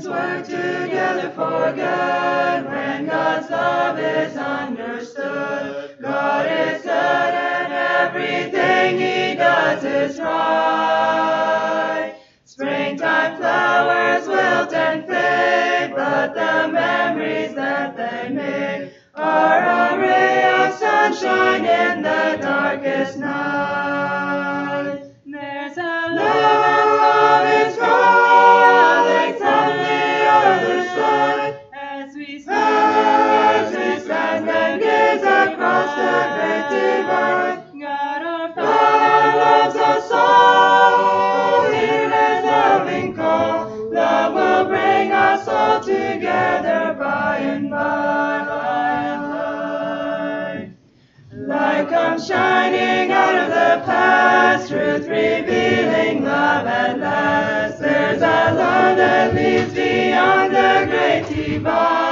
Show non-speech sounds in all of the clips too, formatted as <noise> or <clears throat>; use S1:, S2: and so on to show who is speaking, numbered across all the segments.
S1: things work together for good when God's love is understood. God is good and everything He does is right. Springtime flowers wilt and fade, but the memories that they made are a ray of sunshine in the darkest night. Together by and by, by and by. Light comes shining out of the past, truth revealing love at last. There's a love that leads beyond the great divide.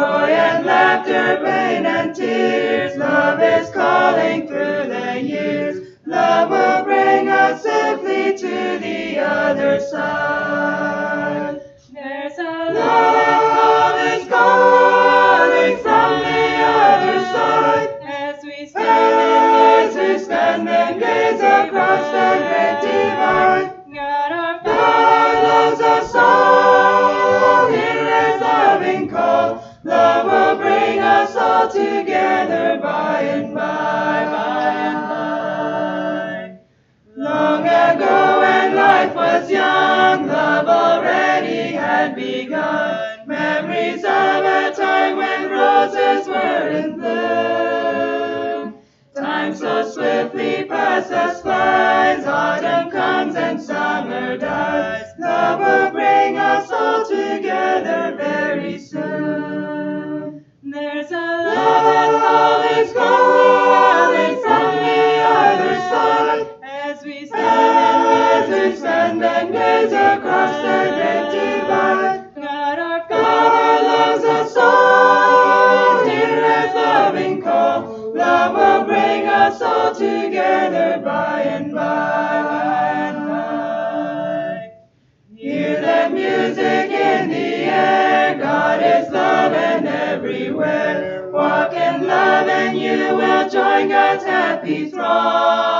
S1: Joy and laughter, pain and tears, love is calling through the years. Love will bring us safely to the other side.
S2: There's a
S1: Love is calling from the other side.
S2: as we
S1: As we stand and gaze across the great divide, together by and by, by and by. Long ago when life was young, love already had begun. Memories of a time when roses were in bloom. Time so swiftly passes flies, autumn comes and summer dies. Love will bring us all together very soon.
S2: Father,
S1: love is gone. Happy throng.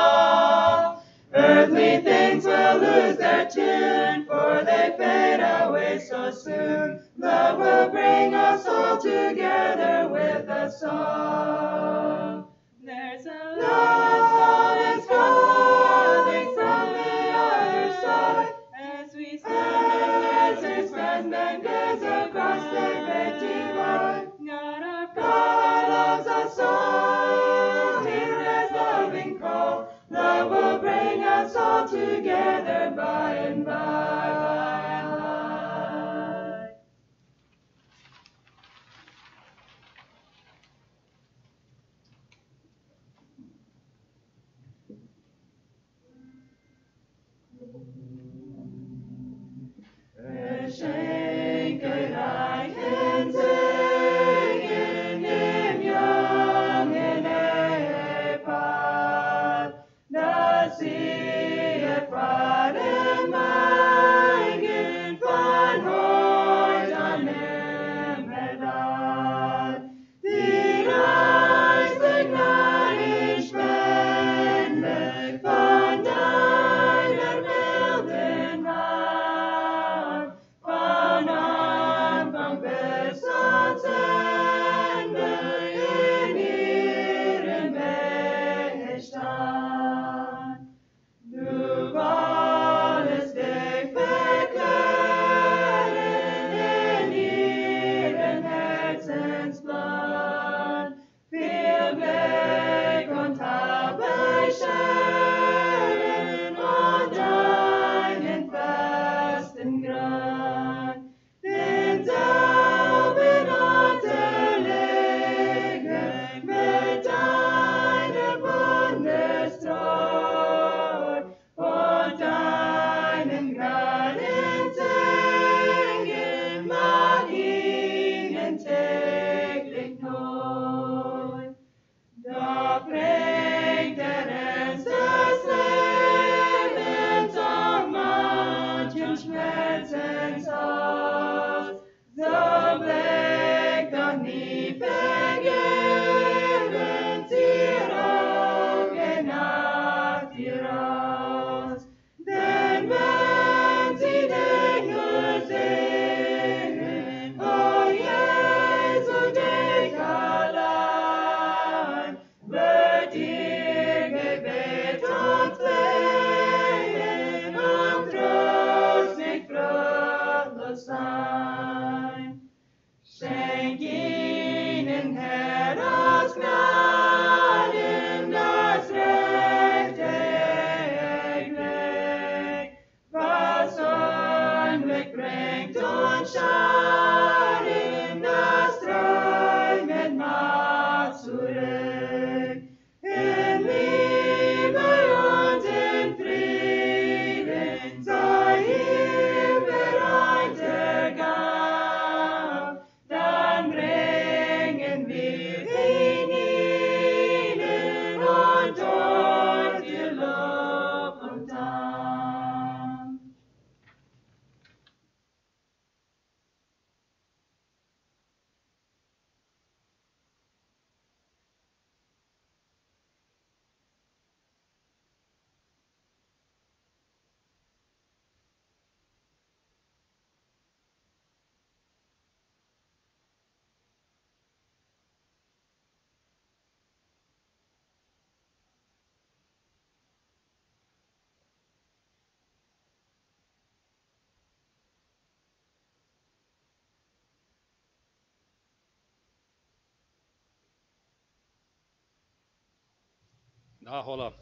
S3: Nou, hola.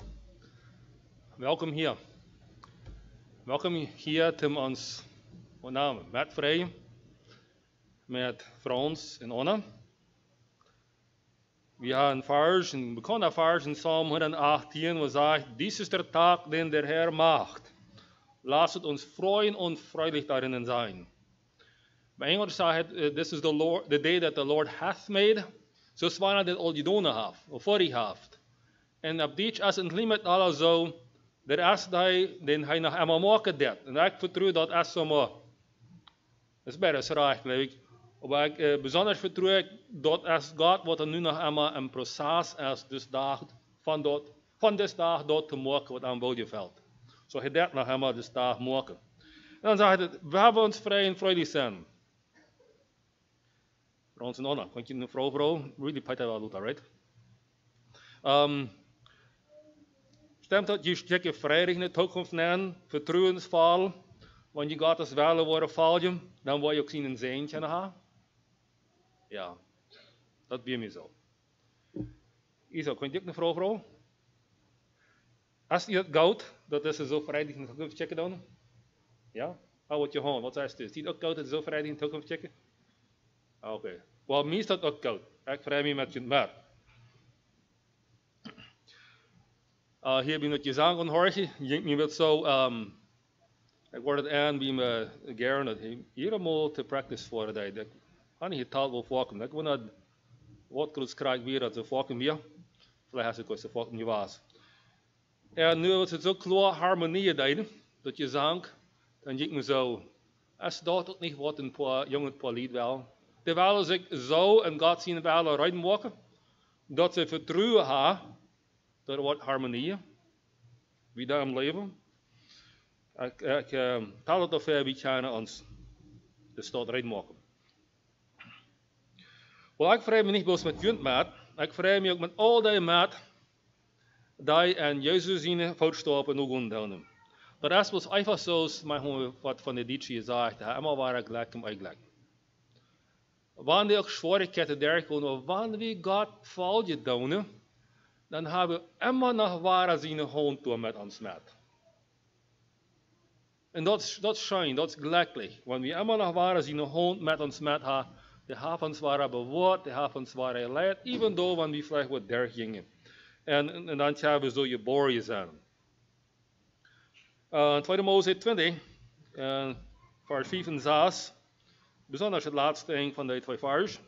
S3: Welkom hier. Welkom hier te ons, mijn naam, Matt Vrij, met Frans en Anna. We haben vers, en we kunnen vers in Psalm 118, wo sagt, dies ist der Tag, den der Herr macht. Lasst uns freuen und freudig darin sein. Bij Engels sagt, uh, this is the, Lord, the day that the Lord hath made. Zo zwaar dat al gedaan heeft, of voor heeft. En op dit is het limit alle zo, dat als hij, den hij nog eenmaal maken dat. En ik vertrouw dat als zo maar. Dat is bijna recht, geloof ik. Maar ik uh, bijzonder vertrouw ik dat als God wat er nu nog eenmaal een proces is, dus dag, van, dat, van deze dag dat te maken wat aan bodem valt. Zo hij dat nog eenmaal dus dag maken. En dan zegt het, we hebben ons vrij en vredig zijn. Frans en Anna, kan je een vrouw, vrouw? Really pijt wel doet, right? Um, Stemt dat je stecke vrijheid in vertrouwensval, Zukunft je gaat Wenn ich Gottes Welle wurde dan dann je ook zien seinen Sehnchen haben. Ja, dat wäre mij zo. Isa, je ook een vroeg Frau? Als je dat goud, dat is zo vrijdag in de toekomst checken dan? Ja? Hou wat je hoort, wat is het? Ziet ook goud dat zo vrijdag in de toekomst checken? Ah, oké. Okay. Wel, mij is dat ook goud. Ik vrij me met je maar. Uh, hier hebben we het gezang van Horsi. Je bent zo. Ehm, ik word het aan bij me geren dat hij hier te practice voor de dag. Hani hij taal wil volgen. Ik wil dat wat kruis krijgt weer dat ze volgen weer. Vlecht als ik ooit niet was. En nu wordt het zo klaar harmonie daar. Dat je zang. Dan denk ik me zo. Als dat ook niet wordt een jongen het lied wel. Terwijl ik zo een God zien wel een rijden maken. Dat ze vertrouwen ha er wordt harmonie, wie daar am leven. Ik, ik uh, taal het over wie gaan ons de stad rijden walken. Wel, ik vraag me niet bloos met junt maat, ik vraag me ook met al die maat, die en Jezus zien voortstappen en ook onthouden. Dat is was einfach zo, wat van de Dietsche gezegd, immer war er gleich im Eigleich. Wanneer ook Schwierigkeiten der komen, wanneer we God fallen doen, dan hebben we immer nog ware zijn hand toe met ons met. En dat is, dat is schijn, dat is gelukkig. Wanneer we immer nog ware zijn hand met ons met hebben, de hebben ons ware bewoord, de hebben ons ware geleid, even though wanneer we vielleicht wat der gingen. En, en, dan hebben we zo geboren zijn. Uh, 2 Mose 20, uh, vers 5 en 6. Besonders het laatste een van de twee vers.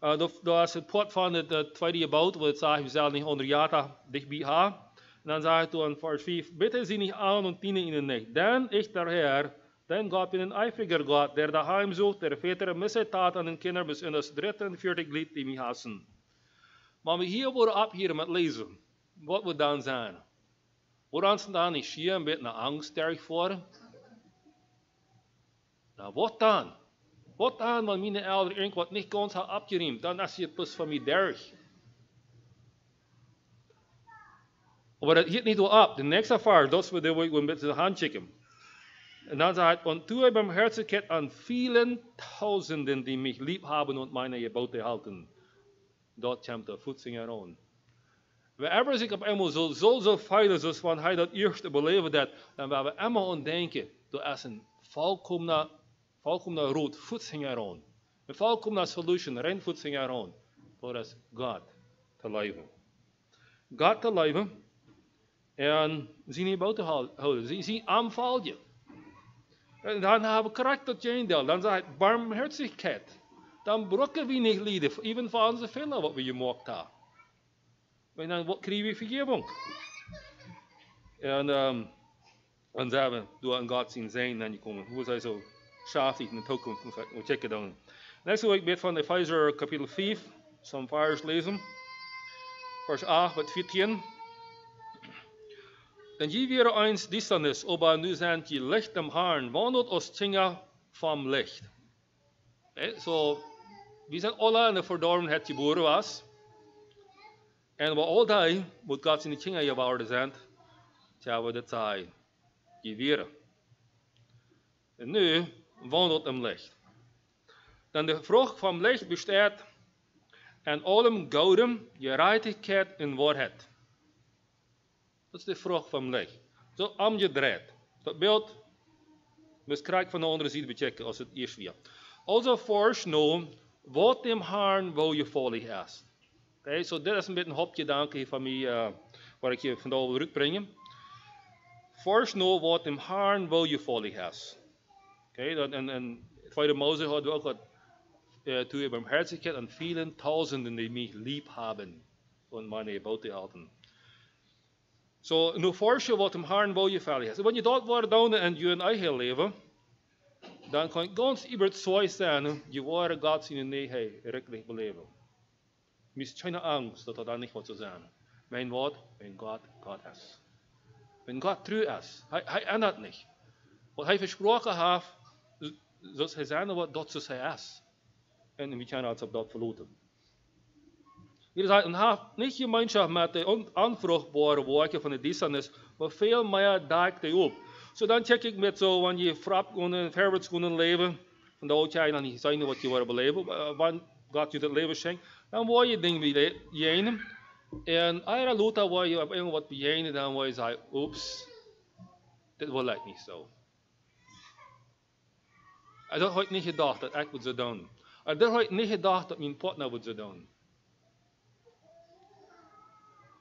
S3: Uh, dat is het pot van het tweede waar het zegt, we zullen niet onder jaren dichtbij gaan. En dan zegt hij in vers 5, bitte sie nicht an und dienen ihnen nicht. Denn ich, der Herr, denn Gott bin ein eifriger Gott, der daheim sucht, der Väter Missetat an den Kindern bis in das dritte und vierte Glied, die mich hassen. Maar we hier worden ab hier met lezen, wat we dan zijn. Worden ons dan niet hier een beetje angst ervoor? Nou, wat dan? Wat fortan, meine Eltern irgendwas nicht ganz haben abgeräumt, dann ist het plus von mir durch. Aber das geht nicht so De Der nächste Fall, das wird er met de Hand schicken. Und dann heb er, mijn hart Barmherzigkeit aan vielen Tausenden, die mich lieb haben und meine Gebote halten. Dort kommt de voetzinger aan. Wherever zich op eenmaal zo, zo, zo veilig is van hij dat eerste beleven dat, dan waar we eenmaal aan denken, dat is een volkomen ein vollkommener volkomna rood voedsing aan. Een volkomna solution, rein voedsing aan. Voor ons God te leven. God te leven. En ze niet buiten houden. Ze, ze aanval je. En dan hebben we karakter change. Dan zegt barmherzigheid. Dan brokken we niet lieden. Even voor onze fehler wat we gemaakt hebben. En dan krijgen we vergeving. En um, dan zeggen we, door aan God zien zijn, dan je komen. Hoe hij zo? shafted in toekomst. we checken dan. down. Next week bid van de Pfizer kapitel 5, some fires lezen. Vers 8 wat 14. Dan je weer eens distanis, oba nu zijn je licht am haren, wandelt als tjinger van licht. Zo, we zijn alle in de verdorvenheid geboren was. En we die moet God in de tjinger geworden zijn, tja we de taai, je weer. En nu, wandelt im Licht. Denn die Frucht vom Licht besteht in allem Gaudem, Gerechtigkeit und Wahrheit. Dat is de vrucht van licht. Zo omgedraaid. Dat beeld, krijgen van de andere zijde bechecken als het eerst weer. Also first know wat dem Herrn wil je volledig is. Oké, so dit is een beetje een hoopgedanke van mij, uh, waar ik je vandaag wil terugbrengen. First know wat dem Herrn wil je volledig is. Oké, dat en, en tweede Mose hadden we ook gehad, uh, toen je barmherzigheid aan vielen tausenden die mich lieb haben und meine Gebote halten. So, nu forsje wat Herrn wil je is. Wanneer je dat wordt doen in je eigen leven, dan kan je ganz überzeugt zijn, je ware God zijn Nähe wirklich beleven. Mis keine Angst, dat er dan niet wat zu zijn. Mijn woord, mijn Gott, Gott ist. Wenn Gott treu ist, er, er ändert nicht. Wat hij versprochen heeft, zoals hij zei wat dat zoals hij is. En we kunnen ons op dat verloten. Hier sagt, und habt nicht Gemeinschaft mit den unanfruchtbaren Werken von van de aber maar veel meer ihr auf. So dan check ik met zo wanneer je frapp kunnen, verwärts kunnen leven, van de wollt ihr eigentlich zijn wat je ihr beleven, eh, wanneer God je dat leven schenkt, dan word je dingen wie jenen, en eure Luther wollt ihr wat irgendwas bejenen, dan wollt je zeggen, ups, dit wordt niet zo. so. Dat had ik niet gedacht dat ik het zou doen. Dat had ik niet gedacht dat mijn partner nou het zou doen.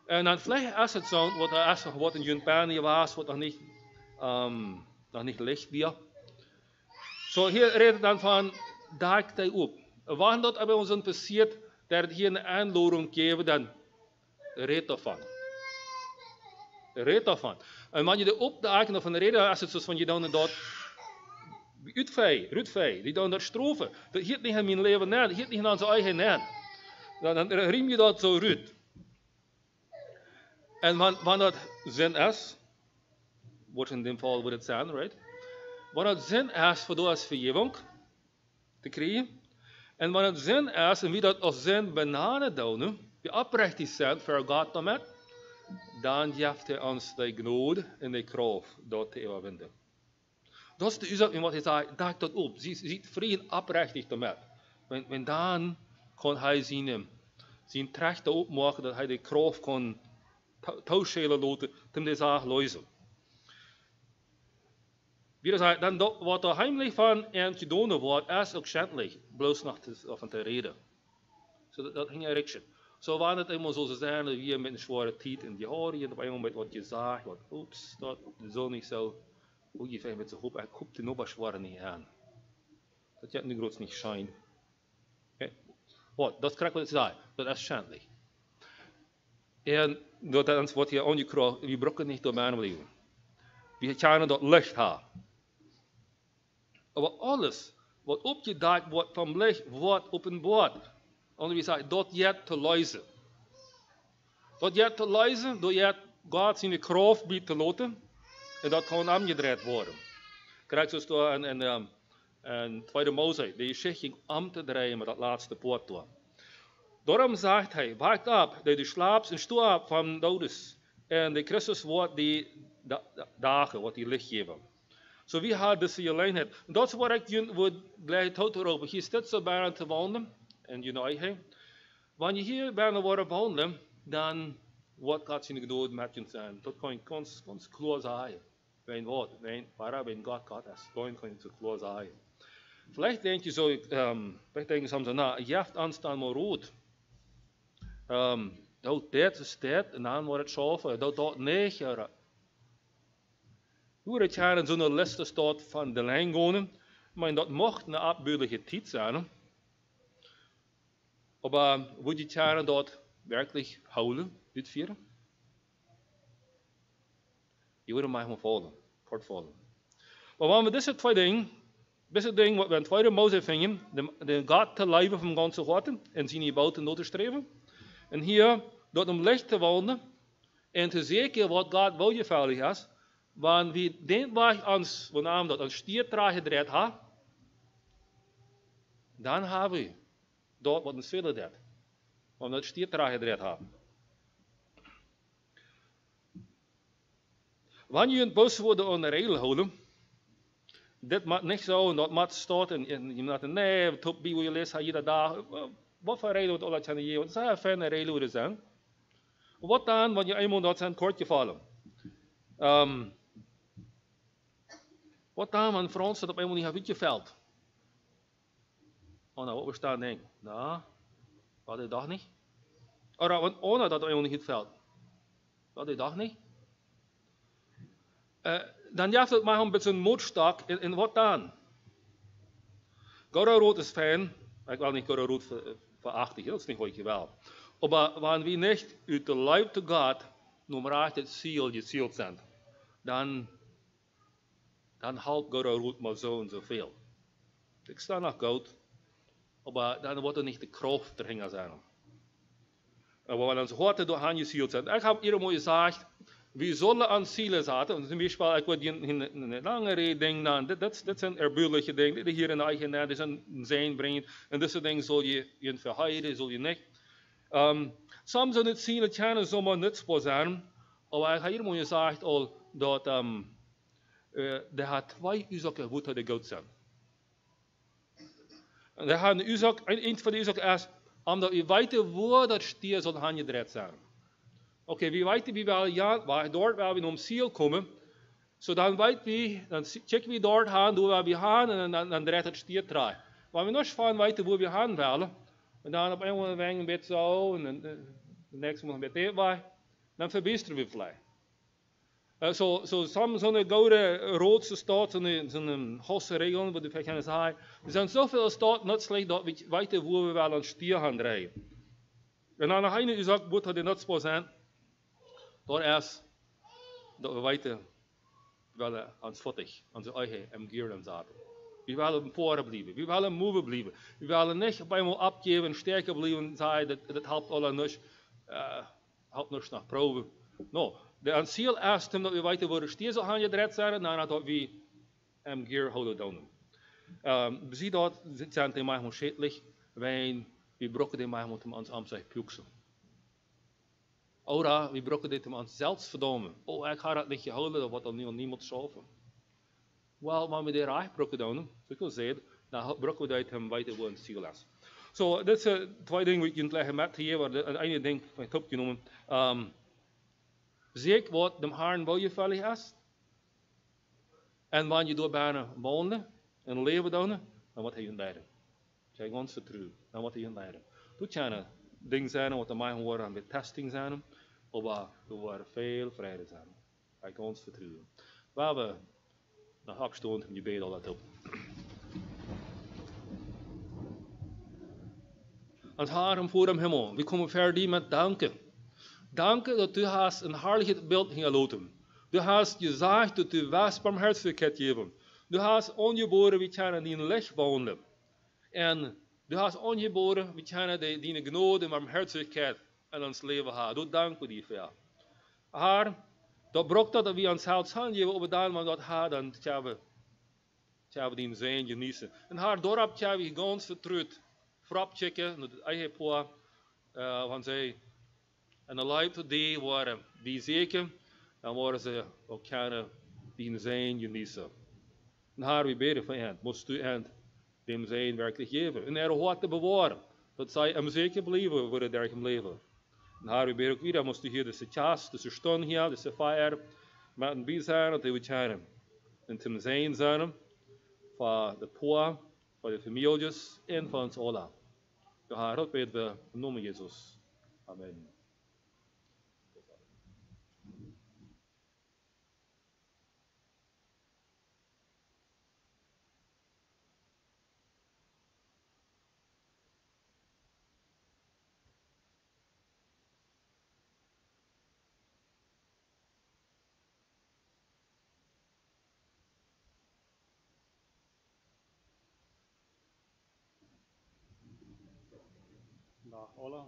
S3: En dann vielleicht erst jetzt so, wo der erste Wort in Jünperni war, wo noch niet, ähm, nog niet Licht wir. So, hier redet dann von Dag der Up. Wann dort aber uns passiert, der hier eine geven, dan dann ervan. davon. ervan. davon. Und je ihr der Up der Eigner von redet, erst jetzt so von en dat uitvee, uitvee, die dan dat strofen, dat hield niet in mijn leven na, dat hield niet aan zijn eigen na. Dan, dan riem je dat zo uit. En wanneer dat zin is, wordt in dit geval wordt het zijn, right? Wanneer het zin is voor dat als vergeving te krijgen, en wanneer het zin is, en wie dat als zin doen, die oprecht zijn voor God damit, dan geeft hij ons de genade en de kracht dat te overwinnen. Dat is de uitzending wat hij zei, daag dat op, ziet vriend oprechtig damit. En, en dan kan hij zien, zijn trechten opmaken dat hij de kracht kan touwschelen laten, om de zaak lozen. Wie zei, dan dat, wat er heimlich van en gedaan wordt, is ook schändlich, bloos te, van te reden. So, dat, ging erectie. Zo waren het immer zo zijn, dat we met een zware tijd in die horen, je op een moment wat je zag, wat, oeps, dat zo niet zo, vijf met z'n hoop, ik hoop de nog zware niet aan. Dat je nu groot niet schijn. Wat, dat krijg ik zei, dat is schändlich. En dat is wat je aan je krijgt, we brokken niet door mijn leven. We dat licht hebben. Maar alles wat opgedaagd wordt van licht, wordt openbaard. En we zeggen, dat je te luisteren. Dat je te luisteren, dat je God zijn kracht biedt te laten. En dat kan omgedraaid worden. Krijg zoals door in, in, um, in Tweede Mose, die zich ging om te draaien met dat laatste poort door. Daarom zegt hij, wacht op, dat je slaapt en stoor op van dodes. En de Christus wordt die dagen, wat die licht geven. So wie had deze eenheid? Dat is wat ik je blij tot erover. Je staat zo bijna te wandelen. En je know hij. Wanneer je hier bijna wordt wandelen, dan wat gaat je geduld met je zijn. Dat kan je kans, kloos aaien. Mijn woord, mijn, waar ben God God is. Dan kan je zo kloos aaien. Vielleicht denk je zo, um, vielleicht denk je soms, nou, je hebt aanstaan maar rood. Um, dat dit is dit, en dan wordt het schaffen. Dat dat negen. Hoe het jaar in zo'n liste staat van de lijngonen, maar dat mocht een afbeeldelijke tijd zijn. Maar wil je jaren dat werkelijk houden, uitvoeren? Je wordt mij maar volgen, kort volgen. Maar wanneer we deze twee dingen, deze dingen wat we in tweede Mose vingen, de, de God te leven van ganse Gotten en zijn buiten nood te streven. En hier, dat om licht te wonen en te zeker wat God veilig is, wanneer we denkbaar ons, wanneer dat een stiertraag gedreid ha, dan hebben we dat wat ons verder deed. Omdat stiertraag gedreid ha. Wanneer je een bos worden aan de regel houden, dit mag niet zo dat mag staan en, en je moet nee, top bij je je dat daar, wat voor regel wordt alle tjane je, wat zijn fijne regel zijn. Wat dan, wanneer je eenmaal dat zijn kort gevallen? Um, wat dan, man, Frans staat op eenmaal niet een veld. Oh, nou, wat we staan denk. Nou, wat is dat niet? Oh, nou, want oh, nou, dat eenmaal niet het veld. Wat is dat niet? Uh, dan jaagt het maar een beetje moedstak in, in wat dan? Gora Rood is fijn. Ik wil niet Gora Rood verachten, dat is niet wat je wel. Maar wanneer we niet uit de life to God, nummer 8 het ziel, je ziel zijn, dan, dan houdt Gora Rood maar zo en zoveel. Ik sta nog goed, maar dan wordt er niet de kracht erin zijn. En wat dan hoort door aan je ziel zijn. Ik heb we zullen aan zielen zaten. Zum Beispiel, ik wil een lange reden dan, dit, dit, dit zijn erbuurlijke dingen, die hier in eigen dit zijn zijn brengen. En deze dingen zul je, je verheiden, zul je niet. Um, soms zijn het zielen kunnen zomaar nuttig zijn. Maar hier mooi gezegd al, dat um, uh, er twee uurzaken wat de God zijn. En er gaat een uurzak, een van de uurzaken is, omdat je weet waar dat stier zal gaan je zijn okay, wie weit die wel, ja, dort werden wir um Ziel kommen. So dann weit wie, dann checken wir dort an, du wir haben, und dann, dan dreht het Stier drei. we wir noch fahren weiter, wo wir haben wollen, und dann op een moment een beetje zo, en de volgende een beetje erbij, dan verbeteren we vlei. Eh, zo, zo, so, so, soms zo'n gouden roodse so zo'n hosse regel, wat ik kan zeggen. Er zijn zoveel staten niet slecht dat we weten waar we wel een stier gaan draaien. En dan heb je gezegd, moet dat niet pas zijn. Door erst weten, we willen ons voetig, onze eigen emgieren zaten. We willen poren blijven, we willen moe blijven. We willen niet bij ons opgeven, sterker blijven, zeggen dat, dat helpt alle niet, uh, helpt niet naar proeven. No, de ziel is dat we weten waar de steeds aan je dread zijn, dan dat we emgier houden doen. Um, we zien dat, zijn die manchmal schädlich, wenn wir brokken die manchmal um uns am sich puksen. Ora, we brokken dit om zelfs verdomen. Oh, ik ga dat niet houden, dat wordt dan niemand schaffen. Wel, maar we de raar brokken doen, zoals ik al dan brokken we dat hem weten waar een ziel is. Zo, dit zijn twee dingen die je leggen met hier, waar het ene ding van het opgenomen. Um, Zeker wat de je veilig is. En wanneer je door bijna wonen en leven doen, dan wordt hij je leiden. Kijk ons vertrouwen, dan wordt hij je leiden. Doe je dingen zijn wat de mij horen aan de testing zijn, Oba, we waren veel vrijheid zijn. Ik kan ons vertrouwen. Waar we naar hak stonden, je beet al dat op. En daarom voor hem hemel. We komen verder met danken. Danken dat u haast een hartelijk beeld ging laten. Du haast gezegd dat u was barmhartigheid geven. Du has ongeboren wichtjaren die in licht woonden. En du has ongeboren wichtjaren die in genode en barmhartigheid in ons leven hebben. Du danken die voor. Haar, dat brokt dat we ons hart geven, op dan man dat haar, dan gaan we, we die zijn genießen. En haar dorp gaan we ganz vertrouwd, voorop checken, het eigen poa, uh, want zij, en de life today waren die zeker, dan worden ze ook kunnen die zijn genießen. En haar we bidden van hen, moest u hen dem zijn werkelijk geven. En er hoort te bewaren, dat zij hem zeker blijven voor het dergelijke leven. Den här Berukvira måste hyra the tjast, the stånhjäl, dessa färg, maten bizarren och det vi tjänar. Den till sin zärn, för the poa, för the familjer, and för oss alla. Det här har bedve, i Jesus. Amen.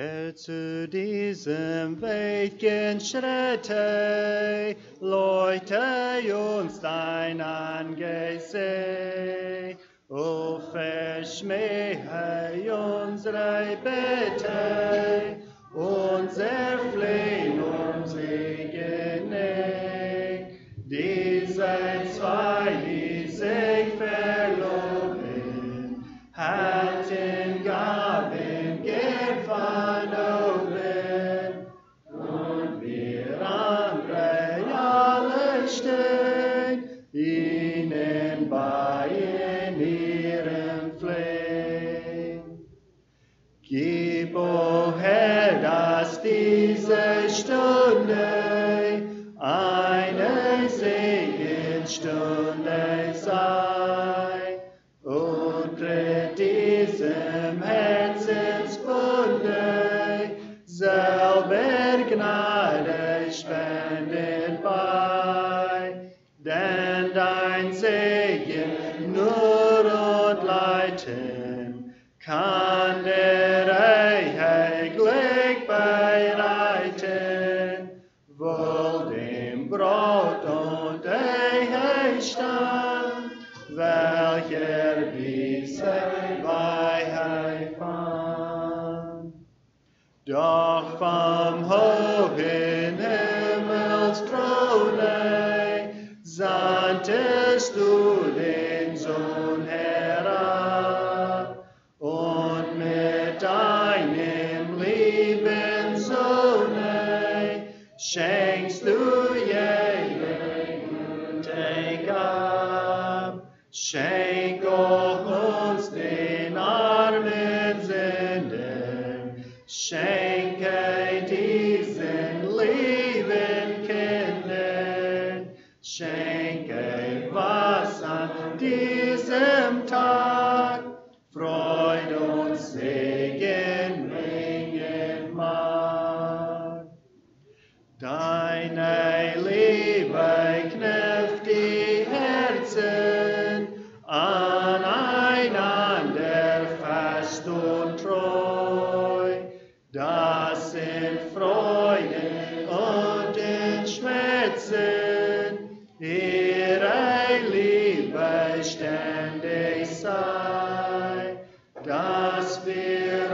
S4: Het zu diesem Weg Schritte, leuchte uns dein Angesicht. O verschmähe unsere Bitte, unser Flehen stand and a sigh, das wir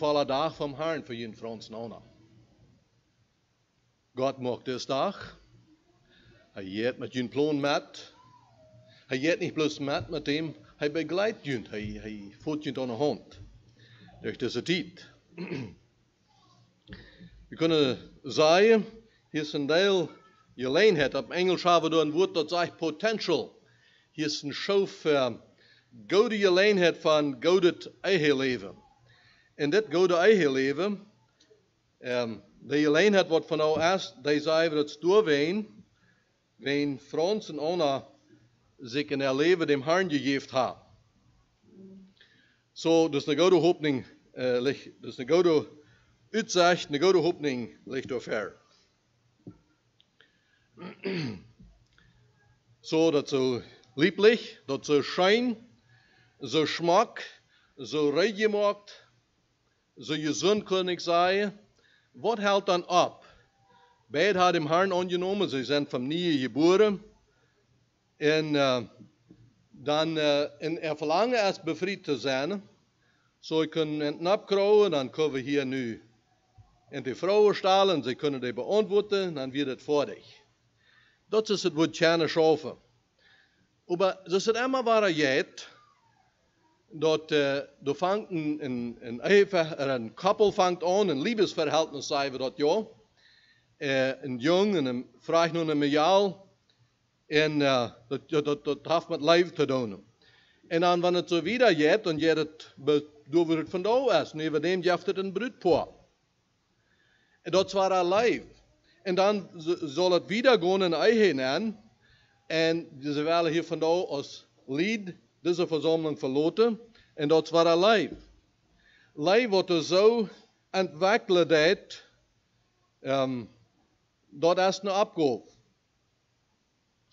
S5: faller dag van Herrn voor jin från snåna. Nou God mocht dus dag. Hij jet met jullie plan met. Hij jet niet plus met met hem. Hij begeleidt jullie. Hij, hij voert jullie aan de hand. Dus is deze tijd. We kunnen zeggen, hier is een deel gelegenheid. Op Engels hebben we een woord dat zegt potential. Hier is een schoof. voor gode gelegenheid van godet eigen leven. En dit goede eigen leven, um, de alleenheid wat van nou is, die zei dat doorween, wen Frans en Anna zich in haar leven dem Herrn gegeven ha. So, dus een goede hoopning, uh, ligt, dus een goede uitzicht, een goede hoopning ligt door ver. <clears throat> so, dat zo lieblich, dat zo schijn, so Schmack, so reingemacht, zul je zoon zijn, wat houdt dan op? Beide had hem Herrn aangenomen, ze zijn van nieuw geboren. En, uh, dan, uh, en er verlangen als bevrijd te zijn, zo kunnen knap krijgen, dan kunnen we hier nu in de vrouwen stalen, ze kunnen die beantwoorden, dan wordt het zich. Dat is het woord Tjane schaffen. Maar ze is het immer waar je hebt dat uh, een, een, een, een koppel vangt aan, een liefdesverhältnis, zeggen we dat ja. eh, een jong en een vraagt nog een mejaal. En eh, dat, dat, dat, dat heeft met leven te doen. En dan, wanneer het zo weer gaat, dan gaat het door het vandaan is. Nu, we nemen het een broedpoor. En dat waar hij leeft. En dan zal het weer gaan in eigen. En ze willen hier vandaan als lead diese verzameling verloten en dat war ein Leib. Leib, wat so entwickelt hat, ähm, dat is een Abgabe.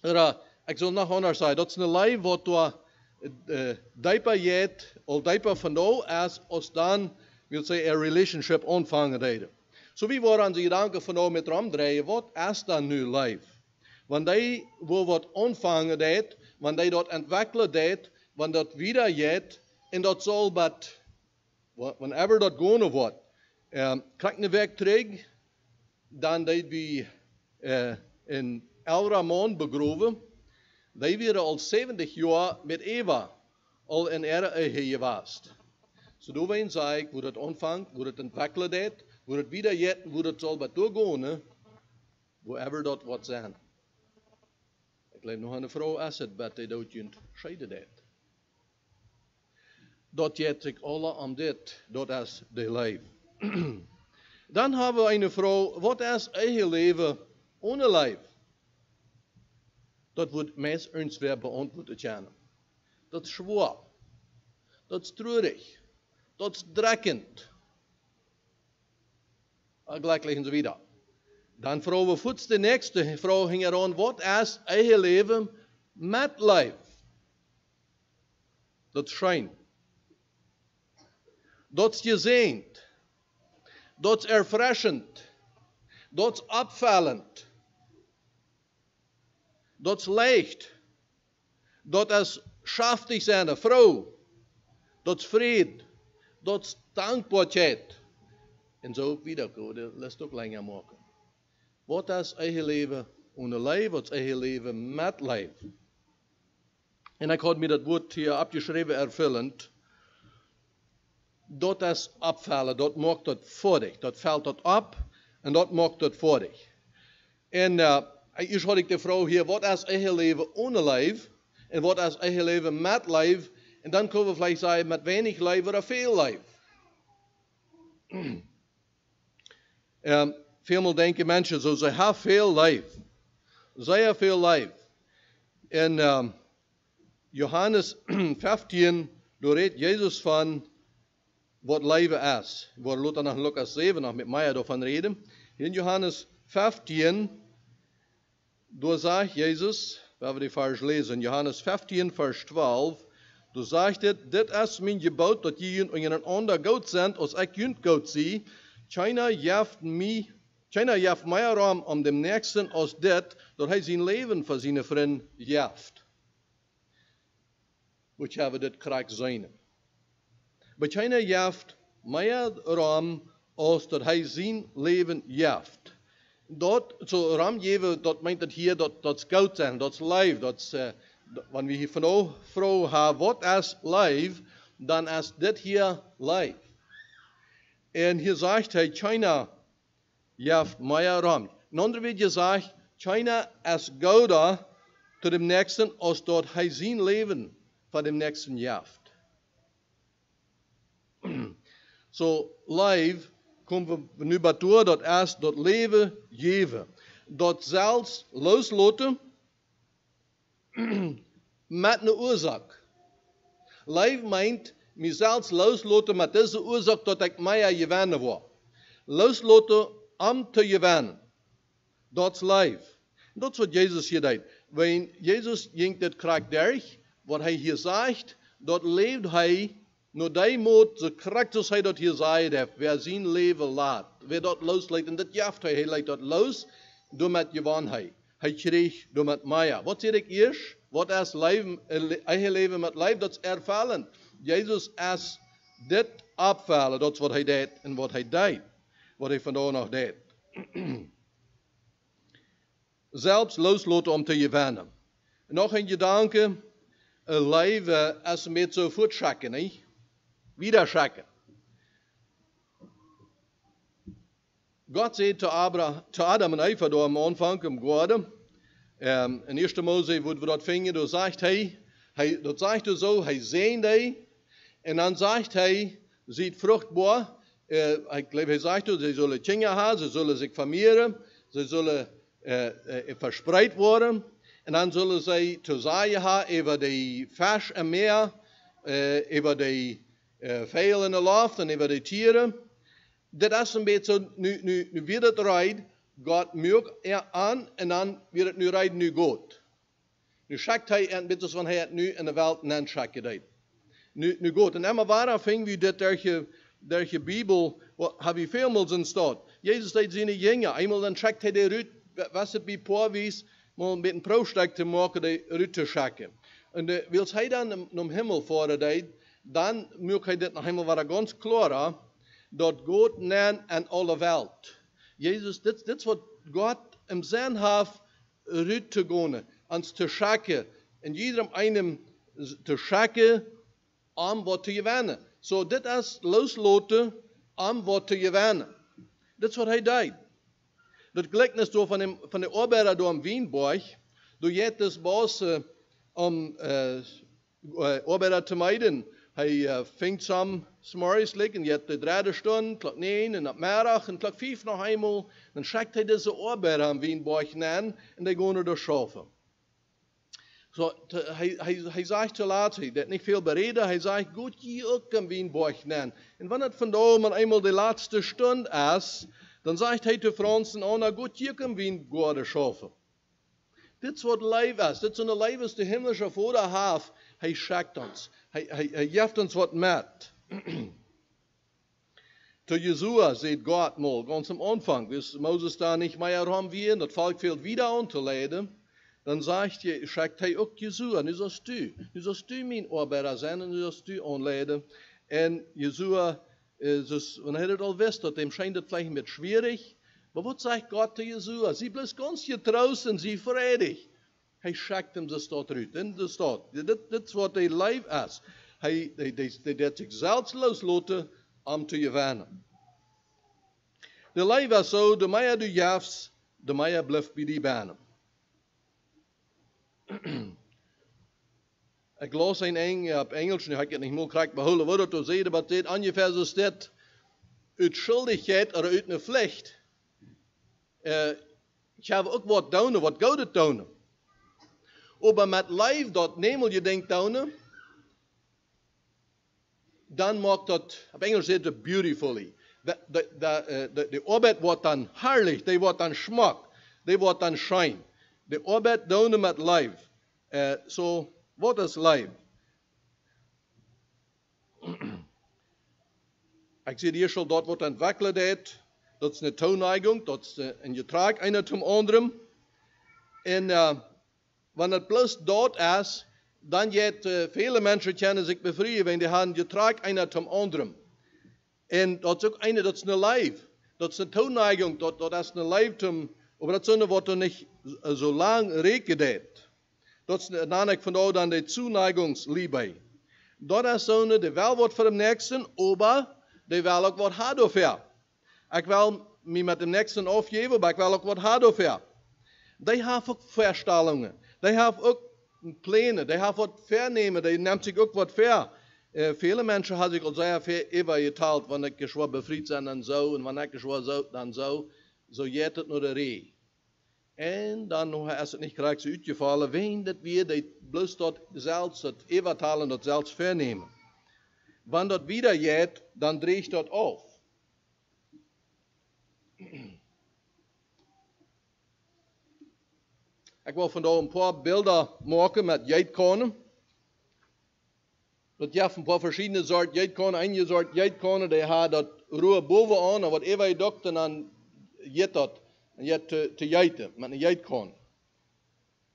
S5: Oder, ik zal nog anders zeggen, dat is een lijf wat we uh, eh, eh, dieper jet, al dieper van nou, als ons dan, wil zeggen, een relationship ontvangen reden. Zo so, wie waren onze gedanken van nou met ramdraaien, wat is dan nu lijf? Want die wil wat ontvangen deed, want die dat ontwikkelen deed, Wanneer dat wieder jet en dat zal wat, whenever dat gonne wird, ähm, kriegt eine Dan dann die wir eh, in El Ramon begroeven, Wij wäre al 70 jaar met Eva al in ihre Ehe Zo So du wein sag, wo dat anfängt, wo dat entwickelt hat, wo dat wieder jet, wo dat zal wat doorgaan, eh, whoever dat wat zijn. Ik leef nog aan de vrouw als het bed dat je scheiden deed. Dat jet zich alle om dit, dat is de leven. Dan hebben we een vrouw, wat is eigen leven ohne leven? Dat wordt meest eens weer beantwoord. Dat is zwaar. Dat is treurig. Dat is drekkend. En gelijk liggen ze weer. Dan vrouwen we voets de nächste vrouw ging er aan, wat is eigen leven met leven? Dat schijnt. Gezegend. Dat is erfrischend. Opvallend. Dat is leicht. Dat is schaftig zijn, een vrouw. Dat is vrede. Dat is dankbaarheid. En zo ook weer, dat laat ook langer maken. Wat is eigen leven ohne leven? Wat is eigen leven met leven? En ik had me dat woord hier opgeschreven, ervullend. Dat is opvallen, dat maakt het vorig. Dat valt dat op en dat maakt het vorig. En uh, eerst had ik de vrouw hier, wat is eigen leven ohne leven? En wat is eigen leven met leven? En dan kunnen we vielleicht zeggen, met weinig leven of veel leven. <clears throat> um, Veelmaal denken mensen zo, ze hebben veel leven. Zeer veel leven. In um, Johannes <clears throat> 15, daar Jezus van wat leven is. We laten naar Lucas 7 nog met mij daarvan reden. In Johannes 15, daar zegt Jezus, waar we die vers lezen, Johannes 15, vers 12, daar zegt het, dit is mijn gebod, dat je in een ander goud zijn, als ik junt goud zie. China jaft mij China jaft meer raam om dem nächsten als dit, dat hij zijn leven voor zijn vriend jaft. Wat hebben dit krijg zijn. Maar China jaft meer raam als dat hij zijn leven jaft. Dat, zo raam geven, dat meint dat hier, dat, dat is goud zijn, dat is live, dat is, uh, wanneer we hier van vrouw hebben, wat is live, dan is dit hier live. En hier zegt hij, China jaft meer ram. In andere wird gesagt, China is gouder zu dem nächsten, als dort hij zijn leven van dem nächsten jaft. So, live komen we nu bij door dat is dat leven geven. Dat zelfs loslaten <clears throat> met een oorzaak. Live meint, mij zelfs loslaten met deze oorzaak dat ik mij gewennen word. Loslaten om te gewinnen. Dat is life. Dat is wat Jezus hier deed. Wanneer Jezus ging dit derg, wat hij hier zegt, dat leeft hij naar die krachtig als hij dat hier zei heeft, wer zijn leven laat, wer dat loslaat, en dat jaft hij, hij laat dat los, door met gewannheid. Hij kreeg door met Maya. Wat zeg ik eerst? Wat is leven, eigen leven met leven? Dat is ervallen. Jezus is dit opvallen, dat is wat hij deed en wat hij deed wat hij vandaag nog deed. <clears throat> Zelfs loslaten om te gewinnen. Nog een gedanke, een leven is met zo voortschakken, niet? Wieder schakken. Gott sagt zu, zu Adam und Eva da am Anfang im Garten, ähm, in 1. Mose, wo wir dort fingen, da sagt hey, hey, dort sagt er so, hey, sehen die, und dann sagt hey, sieht fruchtbar, äh, ich glaube, er sagt, sie sollen Kinder haben, sie sollen sich vermehren, sie sollen äh, äh, verspreit werden, und dann sollen sie zu sagen haben über die Fisch im Meer, äh, über die äh, Vögel in der Luft und über die Tiere. Das ist ein beetje, nu, nu, nu wird het rijdt, gaat milk er aan en dan wird het nu rijden nu goed. Nu schakt hij een beetje van hij het nu in de wereld en dan schakt hij Nu, nu goed. En eenmaal waarom ving we derge, derge Bibel, wat heb je veelmaals in staat. Jezus deed zijn jongen, eenmaal dan schakt hij de ruut, was het bij Porwies, maar een beetje proostek te maken, de ruut te schakken. En de, wils hij dan om Himmel voor deed, dan moet hij dit nog helemaal waar ganz klaar dat God neemt aan alle wereld. Jezus, dit, dit is wat God im Sinn heeft uit te. En iedereen einem te schakken om wat te gewinnen. So, dit is loslaten om wat te gewinnen. Dit is wat hij deed. Dat gelijkenis door van, dem, van de arbeider door am Wienborg, door jet des Boss uh, om uh, uh, arbeider te meiden. Hij uh, fängt sam s'morgens liggen, jet de derde stund, klok 9 en op middag en klok 5 nog eenmaal. Dan schickt hij deze arbeider am Wienborg aan en die gaan er door schaffen. So, hij, hij, hij zegt te laat, hij dat niet veel bereden, hij zegt, goed, je ook am Wienborg aan. En wanneer het vandaag maar eenmaal de laatste stund is, dan zegt hij te Fransen, oh, nou goed, je kan Wienborg schaffen. Dit is wat leven is. Dit is een leven de hemelse Vader heeft. Hij schickt ons. Hij, hij, hij geeft ons wat met. <clears throat> Zu Jesua sieht Gott mal ganz am Anfang, bis Moses da nicht mehr haben wir, das Volk fehlt wieder unterleiden, dann sagt je, schickt er auch Jesua, nu sollst du, nu sollst du mein Arbeiter sein nu sollst du anleiden. Und Jesua, äh, das, wenn er das all wisst, dem scheint das vielleicht bisschen schwierig, aber was sagt Gott zu Jesua? Sie bloß ganz getrost und sie freudig. Hij schickt hem das dort uit, in de stad. Dit, dit is wat hij lijf is. Hij, hij, hij, deed zich zelfs loslaten om te gewinnen. De lijf is zo, de meer du jafs, de meer blijft bij die banen. Ik las een eng op Engels, nu heb ik het niet meer krijg behouden wat het zeggen, maar zegt ongeveer zo staat, uit schuldigheid of uit een plicht. Uh, ik heb ook wat doen, wat goed het ob er mit Leib dort nehmen, ihr denkt da dann macht das, auf Englisch sagt es beautifully. De Arbeit wordt dan herrlich, die wird dann schmack, die wordt dan schein. De Arbeit da mit Leib. Uh, eh, so, was ist <clears throat> Leib? Ik zie hier schon, dort wordt ontwikkeld dat. Dat is een toneiging, dat is eh, een gedrag, einer zum anderen. En uh, wanneer het bloß dort is, dan jet uh, viele mensen kunnen zich bevrijen, wenn die hebben getrag einer zum anderen. En dat is ook eine, dat is een lijf. Dat is een tooneigung, dat, dat is een lijf zum, aber dat zonne wordt er niet uh, zo lang regedeed. Dat is namelijk van dan de zuneigungsliebe. Dat is zo'n, die wel wordt voor de nächsten, aber die wel ook wat hard over. Ik wil me met de nächsten afgeven, maar ik wil ook wat hard over. Die hebben ook Die hebben ook plannen. Die hebben wat vernemen. Die neemt zich ook wat ver. Uh, viele mensen hebben zich al zeer ver übergeteilt, wanneer ik geschworen bevrijd zijn en zo, en wanneer ik zo, dan zo. Zo jet het naar de ree. En dan is het niet gelijk zo uitgevallen, wen dat we die bloos dat zelfs, het übertalen, dat zelfs vernemen. Wanneer dat wieder jet, dan dreigt dat. Ik wil vandaag een paar beelden maken met jeitkonen. Dat je een paar verschillende soorten jeitkonen. Een soort jeitkonen die had dat roer bovenaan en wat even je dokt en dan jet dat. En jet te, te jeiten met een jeitkon.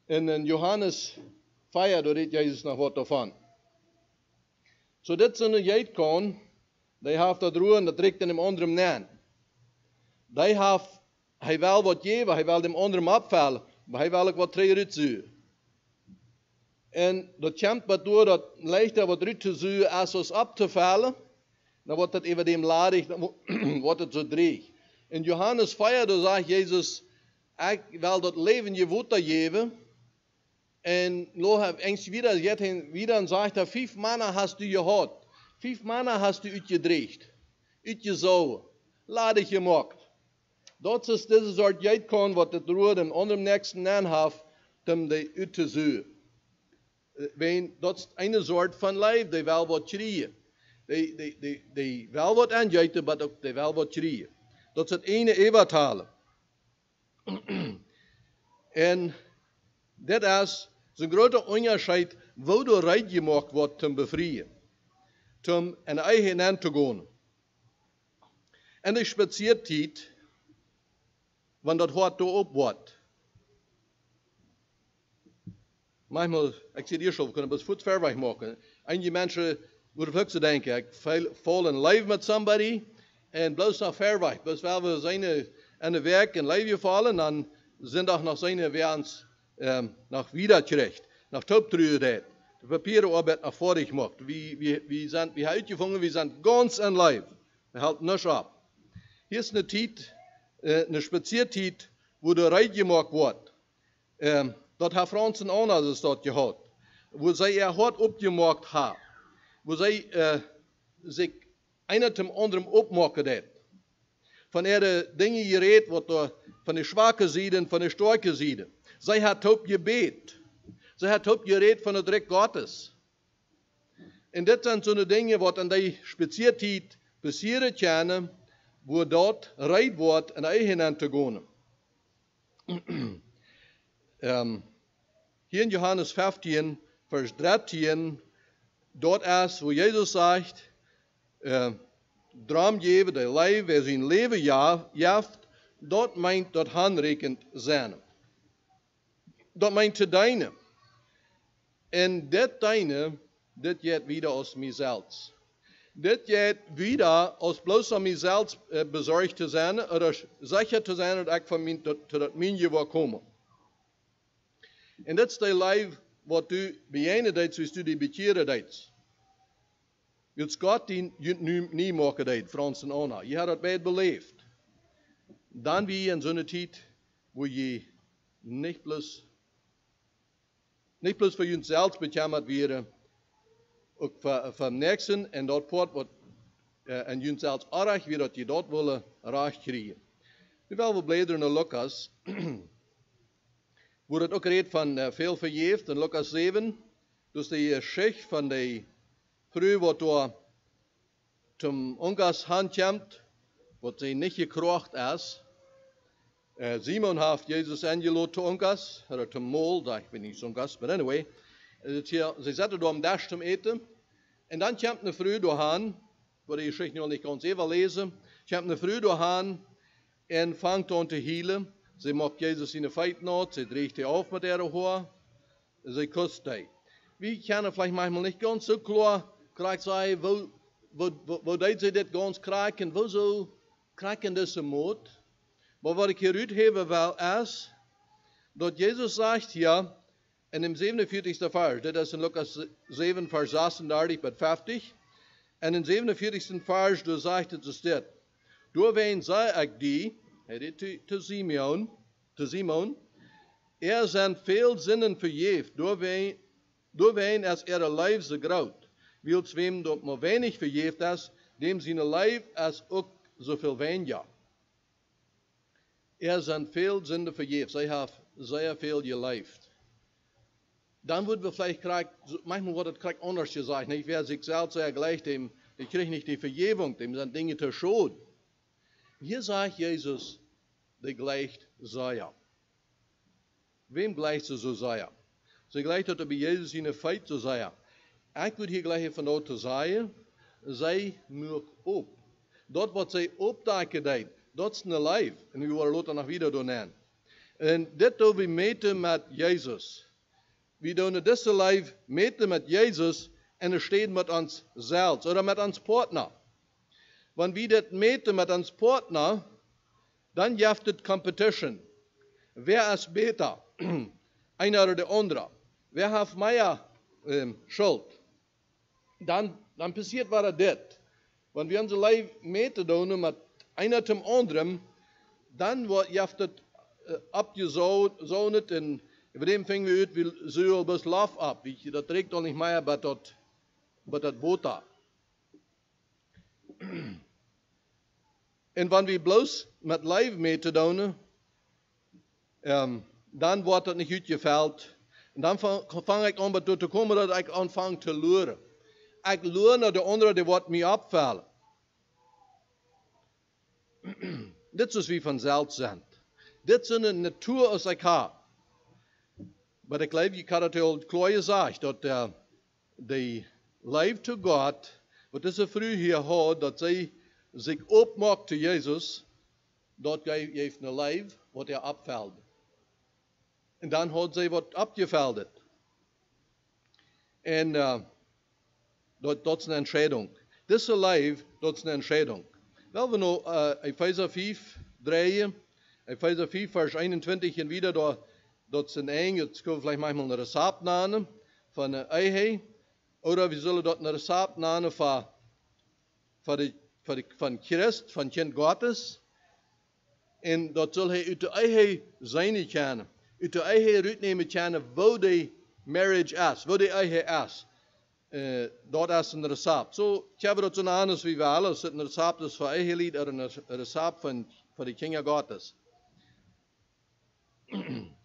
S5: En in Johannes 4, daar redt Jezus nog wat daarvan. Zo dit is een jeitkon. Die heeft dat roer en dat trekt in hem anderen neer. Die heeft, hij wil wat geven, hij wil dem anderen afvallen. Maar hij ook wat terug uitzoeken. En dat komt wat door dat leichter wat zoeken als ons op te vallen. Dan wordt het even ladig, dan <clears throat> wordt het zo dreig. In Johannes 4, da sagt Jesus, ik wil dat leven je woord geven. En lo heb eens jet wieder en sagt er, vijf mannen hast du gehad. Vijf mannen hast du uitgedreigd. Uitgezogen. Laat ik gemaakt. Dat is deze soort jeit kan wat het roer en onder dem nächsten aanhaf, om de uit te zoeken. Wen, dat is een soort van leven, die wel wat schreeuwen. Die, die, die, die wel wat aanjuiten, maar ook die wel wat schreeuwen. Dat is het ene eeuwatalen. <clears throat> en dat is zo'n grote onderscheid, wo du reit gemaakt wordt te bevrijen. Om een eigen aan te gaan. En de spaziertijd, wanneer dat hart op wordt. Manchmal, ik zie hier schon, we kunnen het voet ver weg maken. Einige mensen worden ook zo denken, ik val in live met somebody en bloos nog ver weg. Bis wel we zijn aan de werk en live vallen, dan zijn ook nog zijn weer ähm, nach wieder terecht, nach Taubtrüheit. Die Papierarbeit nach vorig gemacht. Wir, wir, wir sind, wir uitgevangen, wir sind ganz an live. Wir halten nicht ab. Hier ist eine Zeit, eine Spaziertiet, wo der Reit gemacht wird. Ähm, dort hat Franzen noch das dort gehabt. Wo sie ihr hart abgemacht haben. Wo sie äh, sich einer zum anderen abmachen hat. Von ihre Dinge geredet, was da von der schwachen Seite, von der starken Seite. Sie hat op gebet. Sie hat op geredet von der Dreck Gottes. Und das sind so eine Dinge, was an der Spaziertiet passieren können, Waar dort reed in en te gonen. um, <clears throat> hier in Johannes 15, Vers 13, dort as wo Jesus zegt: eh, uh, Drom geven de lijf wer zijn leven jaft, dat meint dat handrekend zijn. Dat meint te deine. En dat deine, dat jet wieder aus mijzelf. Dit jij weder als bloot om mezelf eh, bezorgd te zijn, of zeker te zijn dat ik van mijn, tot, tot mijn wil komen. En dat is de leven wat u beëindigd hebt, zoals u die bekeren hebt. Jetzt Gott die nu niet maken deed, Frans en Anna. Je had het bij beleefd. Dan wie in zo'n tijd, waar je niet plus, niet plus voor jezelf bekend werd, eh, ook van Nixon en eh, dat poort wordt en jullie zelfs wie dat je dat willen eh, raag krijgen. Nu wel we bladeren naar Lucas, <clears throat> wordt het ook reed van eh, veel verjeefd in Lucas 7, dus de schich van de vrouw wat door zum ongas hand wat ze niet gekrocht is. Simon heeft Jezus Angelo te ongas, er te mol, dat ik ben niet zo'n gas, maar anyway. Sie zaten door am Dash zum Eten, en dan komt eine vrouw doorheen, wo die Geschichte nog niet ganz even lezen, komt eine vrouw doorheen en vangt aan te hielen. Ze maakt Jezus in de feit not, ze dreigt hij auf mit ihrer Haar, sie kusst hij. Wir können vielleicht manchmal nicht ganz so klar kriegt sei, wo, wo, wo, wo sie das ganz kriegen, wo so kriegen das Mut. Aber was ich hier uitheben will, ist, dass Jesus sagt hier, in dem 47. Vers, das ist in Lukas 7, Vers 36 bis 50, und in dem 47. Vers, da sagt es das, Door wen zei ik die, dit te, te Simeon, te Simon, er zijn veel zinnen verjeefd, door wen, door wen als er lijf ze groot. Wils wem dat maar weinig verjeefd is, dem zijn lijf als ook zoveel weniger. Er zijn veel zinnen verjeefd, zij heeft zeer veel geleefd. Dan worden we vielleicht krijg, manchmal wordt het krijg anders gezegd, nicht? Wer sich selbst gleich dem, ich kriege nicht die Vergebung, dem sind Dinge zu schuld. Hier sagt Jesus, der gleicht Saja. Wem gleicht ze so Saja? Ze gleicht er bij Jezus in een feit zo Saja. Ik wil hier gleich van uit te zeggen, zij moet op. Dat wat zij opdaken deed, dat is een lijf. En we worden later nog weer doen. En dit doen we meten met Jezus. We doen deze lijf meten met Jezus en steht met ons zelfs, oder met ons partner. Wenn wir das meten mit uns Partner, dann jaft es Competition. Wer ist besser? <clears throat> Einer oder der andere. Wer hat mehr ähm, Schuld? Dann, dann passiert was das. Wenn wir unser Leib meten tun mit einer zum anderen, dann wordt je het uh, abgezonet en über dem fingen wir ut, wir so bis Lauf ab. Wie, das trägt doch nicht mehr, aber das, aber das Boot. En wanneer we <clears throat> bloos met lijf mee te doen, um, dan wordt het niet uitgeveld. En dan vang ik aan bij te komen dat ik aanvang te leren. Ik leer naar de anderen die wat mij opvallen. Dit is wie vanzelf zijn. Dit is een natuur als ik heb. Maar ik geloof, je kan het heel klaar gezegd, dat uh, de lief to God, wat is er vroeg hier had, dat zij zich opmaakt te Jezus, dat jij heeft een lijf wat er opvalt. En dan had zij wat opgeveld. En uh, dat, dat is een entscheidung. Deze lijf, dat is een entscheidung. Wel, we nou uh, Epheser 5 draaien, Epheser 5 vers 21 en wieder, dat, Dat zijn eng, eh, Dat können wir vielleicht manchmal ein nemen van de Eihe, oder wir sollen dort ein Rezept nehmen van, de, van Christ, van Kind Gottes, en dat zal hij uit de eigen zijn kennen. Uit de eigen eruit nemen kennen wat die marriage as, wat die eigen as. Dat is een recept. Zo, so, ik heb dat anders wie we alles. Het recept is dus voor eigen lied en een recept van, voor de King of <clears throat>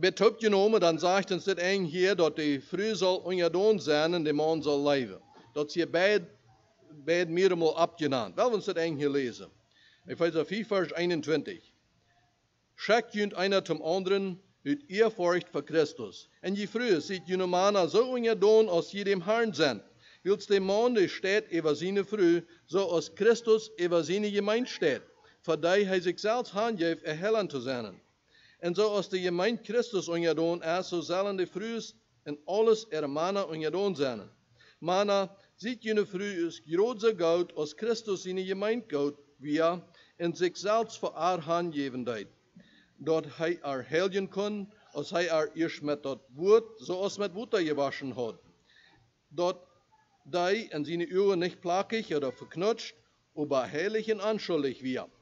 S5: opgenomen, dan zegt ons dit eng hier dat de vrouw zal ongedaan zijn en de man zal leven. Dat ze bij het meermaal abgenannt. Wel, we het eng gelezen. Epheser 4, vers 21. Schickt junt einer zum anderen uit Ehrfurcht voor Christus. En je früher ziet je Mana so ungedaan als je dem Herrn sind. Wils de man steht über seine Früh, so als Christus über seine Gemeinde steht. Voor die hij zichzelf handgeeft erhellen te zijn. En zo als de gemeinde Christus ungedaan is, so zullen de Frühs en alles er Mana ungedaan zijn. Mana, ziet je früh is grootse goud als Christus in je gemeinde goud, wie en zichzelf voor haar handgevendheid. Dat hij haar helgen kon, als hij haar eerst met dat woord, zoals met water gewaschen had. Dat die in zijn oren niet plakig oder verknutscht, aber heilig en anschuldig wie.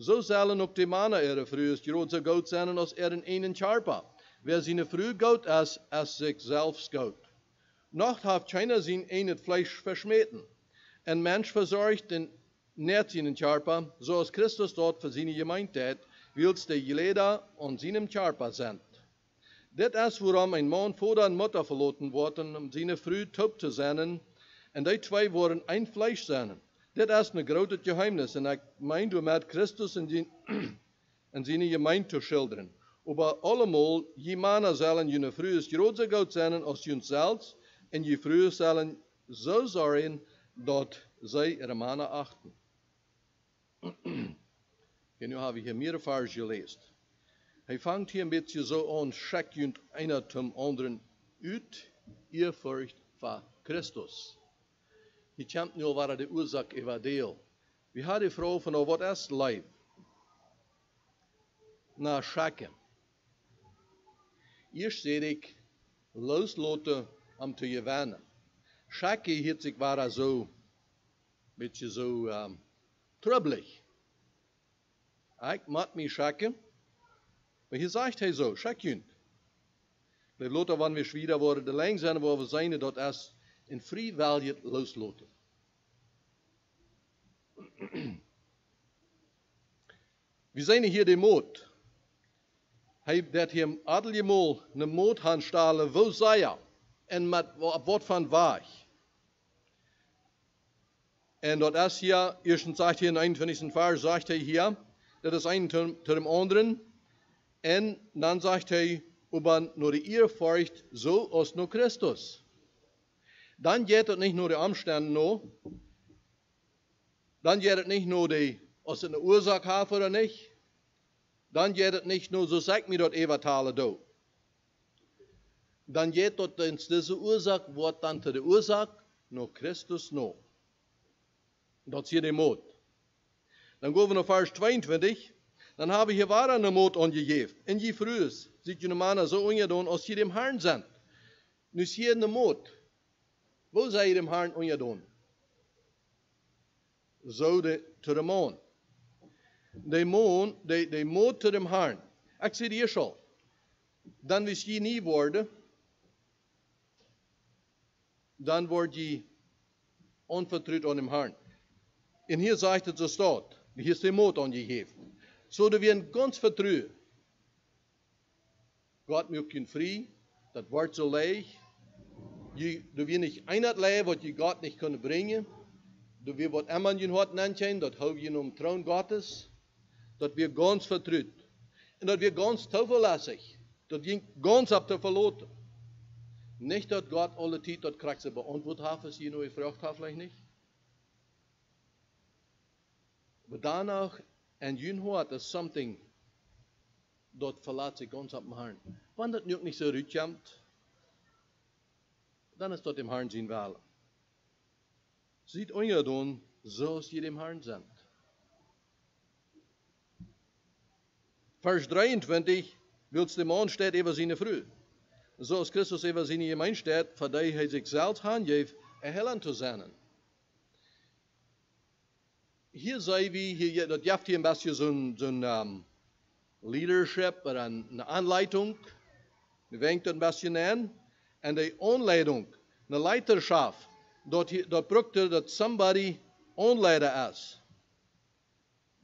S5: So zullen ook de mannen ihre frühes grootse goud zijn als er in einen Charpa. Wer seine früh goud is, is zichzelf goud. Noch hat keiner sein eigenes Fleisch verschmähten. Ein Mensch versorgt den nährt seinen Körper, so als Christus dort für seine Gemeinde wills der jeder und seinem Körper sind. Das ist, warum ein Mann Vater und Mutter verloren worden, um seine Früh taub zu sein, und die zwei wollen ein Fleisch sein. Das ist ein großes Geheimnis, und ich meine, du mit Christus in, die, <clears throat> in seine Gemeinde zu schildern. Aber allemal, Männer sollen jene Früh ist größer Gott sein als uns selbst, en je vrouwen zullen zo zorgen dat zij ihre mannen achten. en nu hebben we hier meer vers gelezen. Hij vangt hier een beetje zo aan, schickt je einer zum anderen uit, Ehrfurcht voor Christus. Je kent nu waar de oorzaak even deel. We hadden de vrouw van, wat is lijf? Na schakken. Eerst zei ik, loslaten om te gewinnen. Schake hielt sich war so, beetje so um, trubbelig. Ik maak me schake. Maar hier zegt hij zo, schak junt. De loter wanneer we wieder worden, de lang zijn waar we zijn, dat in vrij weljet losloten. We zijn hier de moed. Hij dat hier adeljemal een moed gaan stalen, wo zij er? en met wat van waar. En dat is hier, eerst zegt hij in 21. vers, zegt hij hier, dat is een te dem anderen. En dan zegt hij, über nur die Ehrfurcht so als nur Christus. Dann geht es nicht nur die Umstände no, dann geht es nicht nur die, als es eine Ursache hat oder nicht, dann geht es nicht nur, so sagt mir dort Evatale do dan geht dort diese Ursache, wordt dan te de Ursache, no Christus no. Dat is hier de moed. Dan gaan we naar vers 22. Dan hebben we hier waar een moed aangegeven. En je vroeg, ziet je mannen zo ongedaan als je dem Herrn zijn. Nu zie je de moed. Je dem Herrn ongedaan? Zo de, moon, de, de moed te dem Herrn. Ik zie hier schon. Dan wist je nie worden, dan word je onvertrouwd aan dem Herrn. En hier zegt het zo staat, hier is de moed aan je geeft. Zo dat we een ganz vertrouwen. Gott maakt je vrij, dat wordt zo leeg je, er wird nicht einerlei, was je Gott nicht kann bringen. wat wird was anderen Horten anschauen, das hou je um Thron Gottes. Dat wir ganz vertrouwt En dat wir ganz zuverlässig. Dat ging ganz ab der Verloten. Nicht, dat Gott alle Zeit dat krijgt ze beantwortet hat, was je nou nur gefragt hat, vielleicht nicht. Maar danach, en je Hort is something, dat verlaat zich ganz ab dem Herrn. Wann dat nu ook niet zo so dann ist dort dem Herrn sein Wahl. Sieht euer tun, so als ihr dem Herrn sind. Vers 23, willst dem Mann steht über seine Früh. Zoals Christus even zijn gemeen staat, voor die hij zichzelf aangeeft, erhellen te zijn. Hier zijn we, hier, dat heeft hier een beetje zo'n zo'n um, leadership, oder eine Anleitung. Wir wenkt ein bisschen an. en de onleiding, de leiderschap, dat, dat brukte dat somebody onleider is.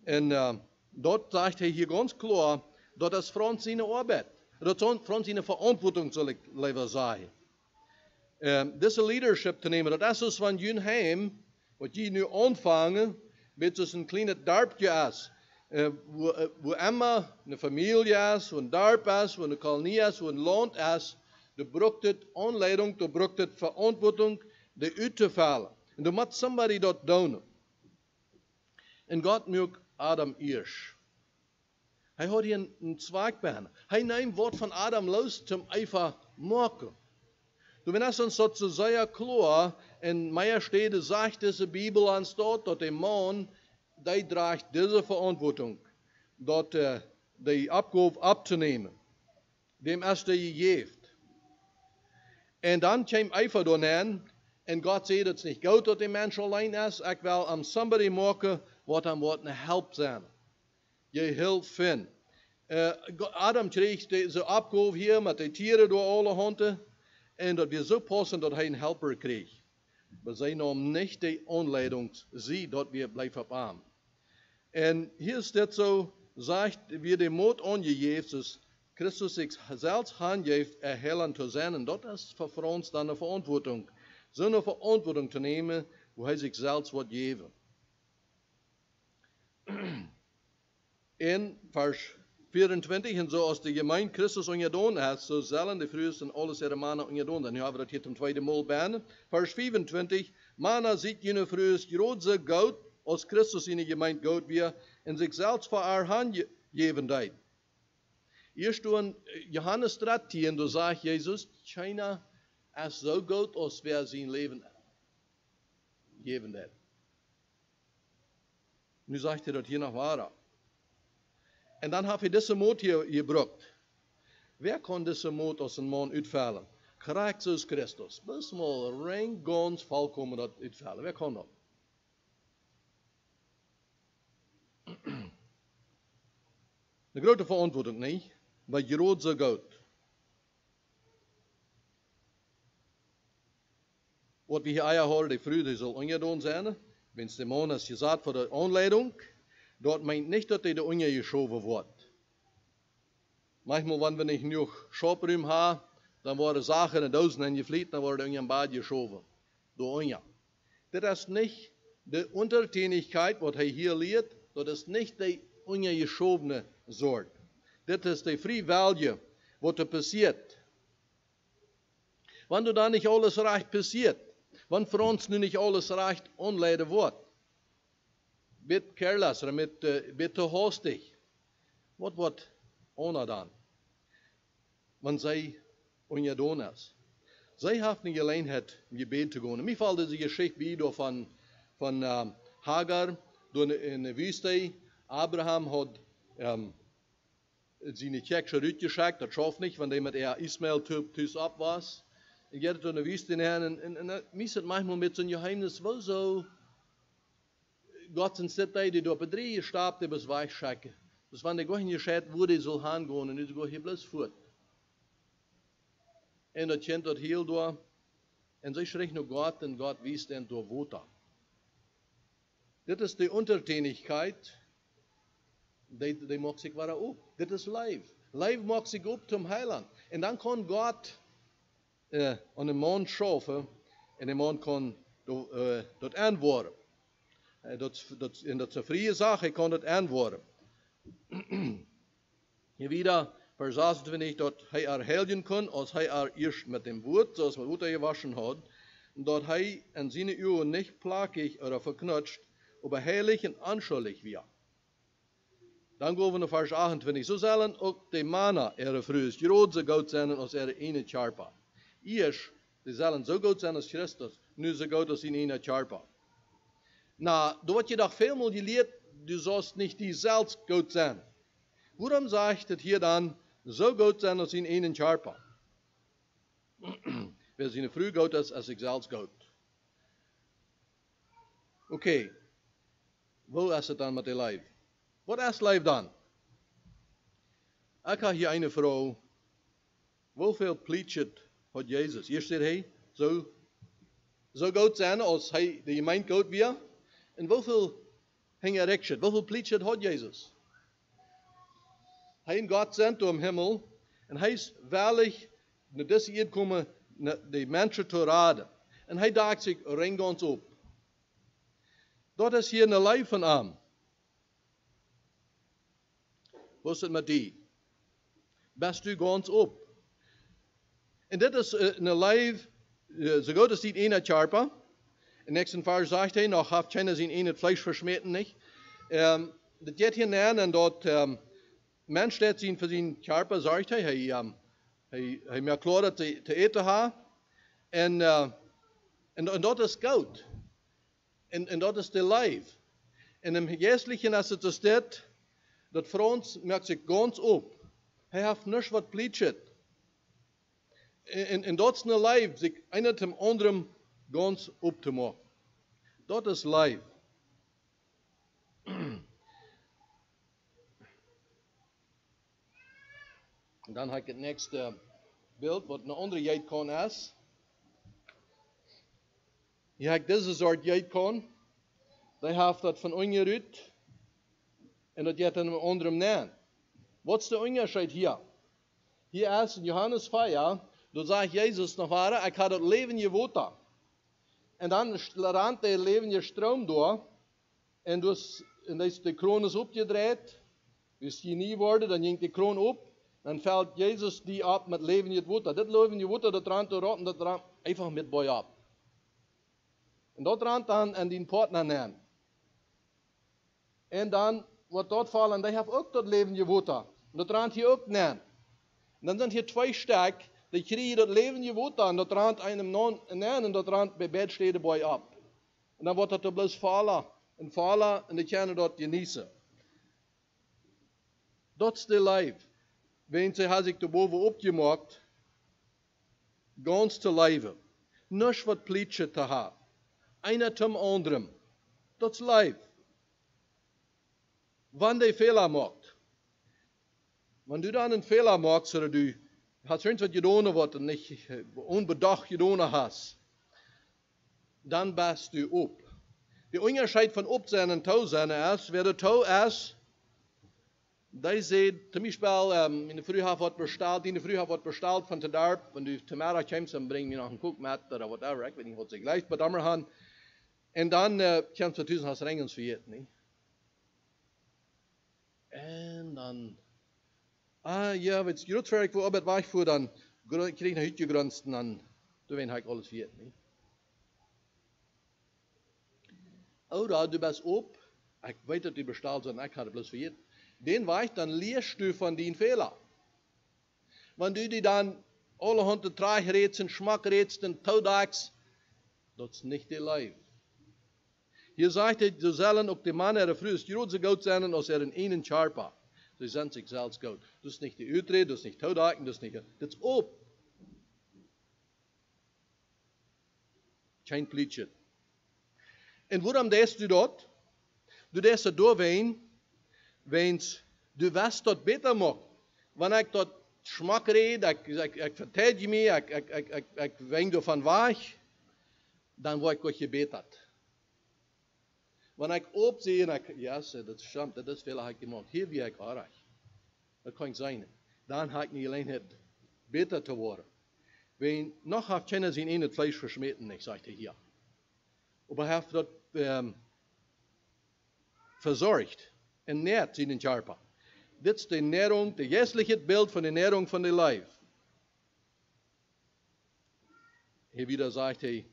S5: En uh, dat zegt hij hier ganz klar, dat is van zijn arbeid. Dat is zijn verantwoording, zal ik liever ehm, deze leadership te nemen, dat is dus van jullie heim, wat je nu ontvangen, met een klein dorpje is. Uh, wo, uh, wo een familie is, wo een dorp is, wo een kolonie is, wo een land is, da braucht es Anleitung, da braucht es Verantwortung, die uit te vallen. Und da muss somebody dort doen. Und Gott mögt Adam erst. Hij had hier een zwaak bij. Hij neemt wat van Adam los zum einfach maken. Du, wenn das uns so sehr klar in meiner Stede sagt diese Bibel ans dort, dass der Mann, der trägt diese Verantwortung, dort die Abgabe abzunehmen. Dem erst gegeben. En dan kwam Eifer doorheen. En God zei, dat het niet goed dat die mens alleen is. Ik wil aan somebody maken wat hem wat een help zijn. Je hulp vindt. Uh, Adam kreeg deze opgave hier met de dieren door alle honden. En dat we zo passen dat hij een helper kreeg. maar zijn om niet de aanleiding. zie dat we blijven op aan. En hier staat zo, zegt, wie de moed om je Jezus. Christus zich zelfs aangeeft, erhellen te zijn. En dat is voor ons dan een verantwoording. Zo'n verantwoording te nemen, hoe hij zich zelfs wat <clears throat> geven. In vers 24, en zoals de gemeente Christus ongedaan heeft, zo zullen de vroegsten alle zijn mannen ongedaan. Dan hebben we dat hier ten tweede maal bijna. Vers 25, mannen ziet je vroegst grootste goud, als Christus in de gemeente goud weer, en zichzelf voor haar hand geven deed. Hier staan Johannes 13, da sagt Jesus, China ist so gut, als wer sein Leben geben deed. Nu sagt er dat hier nog waar. En dan heb je deze moed hier gebracht. Wer kan deze moed als een man uitvallen? Christus Christus. Best mal rein ganz volkomen dat uitvallen. Wer kan dat? De grote verantwoording niet, maar groot zo goed. Wat we hier eier horen, die Früde soll ongedaan zijn. Wenn es der Mann ist gesagt für die Anleitung, dort meint nicht, dass der Unge geschoben wird. Manchmal, wenn nicht genug Schopprüm haben, dann worden Sachen in Dosen eingefliegt, dann wurde Unge im Bad geschoben. Der Unge. Das ist nicht die Untertänigkeit, was er hier lehrt, das ist nicht die Unge geschobene Das ist die Free Value, was da passiert. Wenn du da nicht alles recht passiert, wenn für uns nu nicht alles recht anleiden wird, bit careless, mit, uh, bit te hastig, wat wordt ona dan? Want zij is. Zij heeft niet alleen het gebed te gaan. Mij valt deze geschichte bij door van, um, Hagar, door in de wüste. Abraham had um, zijn Tjekse uitgeschickt, dat schafft niet, want hij met er Ismael thuis op was. Ik heb het in de wüste her en, en, en mij is het manchmal met zo'n geheimnis wel zo Gott sind zit die door op drie staap te bezwaai schakken. Dus wanneer God in je scheid wo die zal gaan gaan en nu go hier bloos voort. En dat kent dat heel door. En zij schreef naar God en God wies den door water. Dit is de untertänigkeit, die, die maakt zich waar op. Dit is lijf. Lijf maakt zich op zum Heiland. En dan kan God uh, aan de man schaffen en de man kan uh, dat antwoorden. Uh, dat, dat, en dat een vrije zaak, kan dat antwoorden. Hier wieder vers 28, dat hij er helden kan als hij er eerst met dem woord, zoals met Uta gewaschen had, dat hij in zijn uren niet plakig oder verknutscht, aber heilig en anschaulich wird. Dan Dann we naar vers 28. Zo zullen ook de mana die frues zo goud zijn als er ene charpa. Iers, die zullen zo goud zijn als Christus, nu zo goud als in ene charpa. Nou, Na, door wat je dag veel je leert, du sollst niet die zelfs goud zijn. Waarom zegt het hier dan, zo goud zijn als in ene charpa? <clears throat> We zien vroeg goud als, als ik zelfs goud. Oké, okay. hoe is het dan met de leven? Wat has life dan? Ik ga hier een vrouw. hoeveel pleated wat Jesus. Hier sê hy, so "Zo goats zijn as hy de myn goat weer en hoeveel hing er recht, hoeveel pleated het Jesus? Hy en God sent om hemel en hij is welig naar nou deze kom komen de mense te raden. en hij dacht zich: ring ons op. Dat is hier een leven van arm. Het met die? Best u gans op. En dit is een lijf, zo goed als die ene charpa. In nächsten Vers sagt er, noch haft keiner sein in Fleisch verschmähten nicht. Ähm, das geht hinein und dort, ähm, Mensch steht sich für seinen Körper, sagt er, hij, ähm, hij, hij mehr klar te, te eten ha. En, uh, en, en dat is goud. En, en dat is de lijf. Im Geestlichen, als het staat, dat Frans merkt zich ganz op. Hij heeft niks wat pleitschet. En, en dat is een lijf, zich een dem anderen ganz op te maken. Dat is lijf. <clears throat> Dan heb ik het nächste beeld, wat een andere jeitkorn is. Je hebt deze soort jeitkorn. Die heeft dat van ongeruid. En dat gaat dan een andere naam. Wat is de onderscheid hier? Hier is in Johannes 4, da sagt Jesus noch ware, ich habe das Leben gewohnt. En dan rant de levende stroom door. En dus en als de kroon is opgedraaid, dus je niet worden, dan ging de kroon op. Dan valt Jezus die op met levende water. Dit levende water, dat rant te rotten, dat rant einfach met bij op. En dat rant dan en die partner nemen. En dan wordt dat vallen, die heeft ook dat levende water. En dat rant hier ook. En dan zijn hier twee sterk. Die krijgen dat levende water en dat rand einem non en dat rand bij bedsteden bij op. En dan wordt dat er bloos vallen en vallen en die kunnen dat genießen. Dat is de lijf. Wenn sie hat sich da boven opgemaakt, ganz te leven. Niks wat pleitje te hebben. Einer zum anderen. Dat is lijf. Wanneer die Fehler maakt. Wanneer du dan een Fehler maakt, zodat du hast irgendwas getan, was du nicht unbedacht getan hast, dann bist du op. Der Unterschied von op zijn en tau zijn is, wer de tau is, die zegt, zum Beispiel, um, in der Frühhaft wird bestellt, in der Frühhaft wird bestellt von der Darp, wenn du Tomate kommst, dann bring mir noch einen Cookmat oder whatever, ich weiß nicht, was sie gleich bei haben. Und dann äh, kommst du tusen hast Rengens verjährt, nicht? Dann Ah ja, wenn es grootwerk voor op het weg voor, dan krijg je een hutje grunst en dan dan weet ik alles vier. Nee? Oder du bist op, ich weiß, dass du bestellt sondern ich hatte bloß vier. Den Weg, dann lehrst du von den Fehler. Wenn du die dann alle Hunde drei rätst, Schmack rätst und Taudags, das ist nicht der Leib. Hier sagt er, du sollen auch die Mann, er frühest große Gott sein, als er in einen Charpa. Sie sind sich selbst gut. Das ist nicht die Utre, das ist nicht Taudaken, das ist nicht, das ist op. Kein Pleitchen. Und warum lässt du dort? du das doorheen, wens du west dat beter maakt. Wanneer ik dat smak reed, ik, vertel je me, ik, ik, ik, weng ervan weg, dan word ik wat gebeterd. Wanneer ik opzie en ik, ja, sir, dat is schamt, dat is veel heb ik gemaakt. Hier wie ik aardig. Dat kan zijn. Dan heb ik niet alleen het beter te worden. Wenn noch hat keiner sein in het Fleisch verschmeten, ich sagte hier. Aber er hat das ähm, versorgt, ernährt seinen Körper. Das ist die Ernährung, das jährliche Bild von der Ernährung von der Leib. Hier wieder sagt er,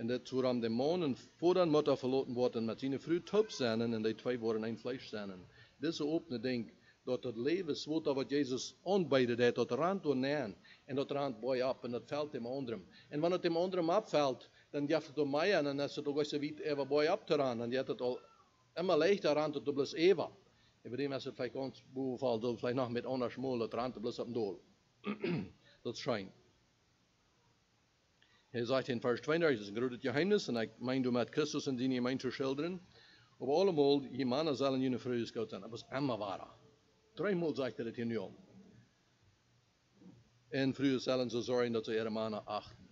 S5: en dat zou aan de mannen voordat Mutter verloren worden met zijn vrouw top zijn en die twee worden een vlees zijn. Deze opene ding dat het leven dat wat Jezus aanbiedt, dat dat rand door neer en dat rand boy op en dat valt dem anderen. En wanneer het dem anderen afvalt, dan jaft het om mij en dan is het ook zo weit even boy op te ran. En je hebt het al immer leichter rand tot bloß Eva. Über dem ist es vielleicht ganz bevalt, dat vielleicht nog met anders dat rand bloß op dool. <clears throat> dat schijnt. Hij zegt in vers 32, dat is een groot geheimnis, en ik meen met Christus en die mijn te schilderen. Op allemaal, je mannen zullen jullie schoot zijn. Dat was immer waar. Dreimal zegt hij het hier nu al. En vrouwen zullen zo zorgen dat ze ihre mannen achten.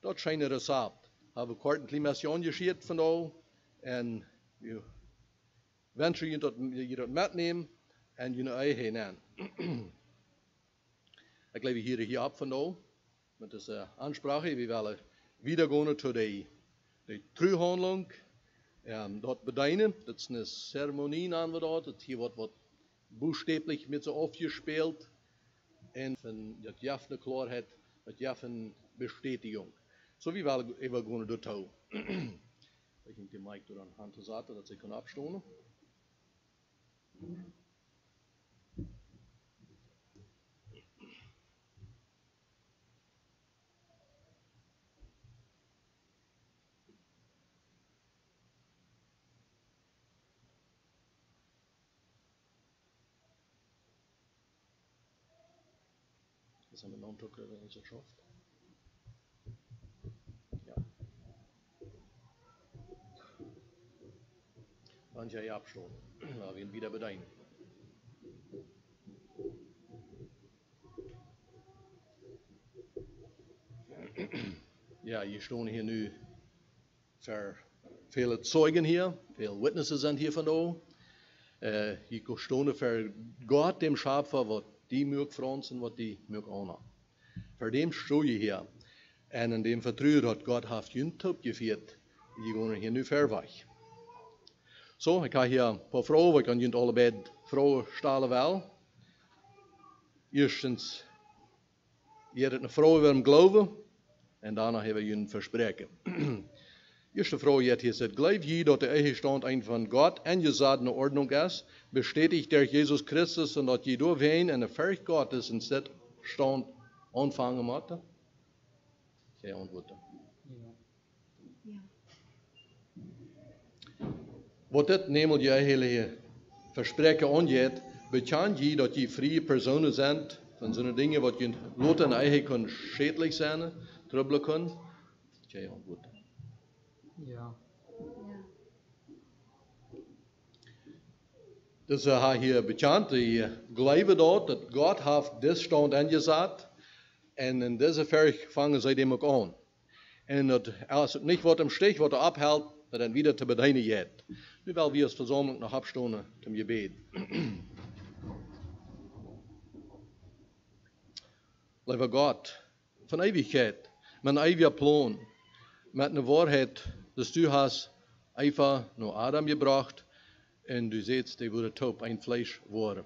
S5: Dat schijnt een recept. Hebben we kort een aangeschiet van al. En je wens je dat je dat metneemt en je eigen aan. <clears throat> ik leef hier hier op van al met deze aansprache. We willen wieder gaan tot de, de terughandeling. Um, dat bedienen, dat is een ceremonie aan we dat. Het hier wordt wat buchstäblich met zo afgespeeld. En van dat jaf een klaarheid, dat jaf een bestätigung. So wie willen even gaan door touw. Ik denk die mic door aan hand te zetten, dat ze kunnen. Einen so geschafft. Ja. Dann ja. Da <clears throat> wir ihn wieder bedeinen. <clears throat> Ja, hier staan hier nu ver vele Zeugen hier, veel witnesses zijn hier van Uh, hier staan voor God, dem Schöpfer, wat die mögen fransen, wat die mögen auch Voor Für dem je hier. En in dem Vertrauen hat Gott haft Jüntop geführt. Die gehen hier nu verweg. Zo, ik ga hier een paar vrouwen Ik kan jullie allebei vrouwen stellen wel. Eerstens, je hebt een vrouw waarom geloven. En daarna hebben we jullie verspreken. <clears throat> Eerste vrouw hier sagt, gleich je dat de eigen ein van God en je in Ordnung is, bestätigt der Jesus Christus en dat je doorheen en de Verg Gottes in dit stand aanvangen moet? Jij antwoordt. Wat dit namelijk je heilige verspreken aangeeft, bekend je dat je vrije personen zijn van zo'n dingen wat je lot en eigen kan schädlich zijn, trubbelen kan? Jij antwoordt.
S6: Ja.
S5: Dus we hebben hier bekend, die geloven dat, dat God heeft dit stand ingezet. En in deze verg vangen zij dem ook aan. En dat als het im Stich, wordt er abhält, dat dan wieder te bedienen geht. Nu wel wir als Versammlung noch abstonden zum Gebet. <clears throat> Lieber Gott, von Ewigkeit, mein ewiger Plan, mit einer Wahrheit, dass du hast einfach nur Adam gebracht und du siehst, die wurde top, ein Fleisch worden.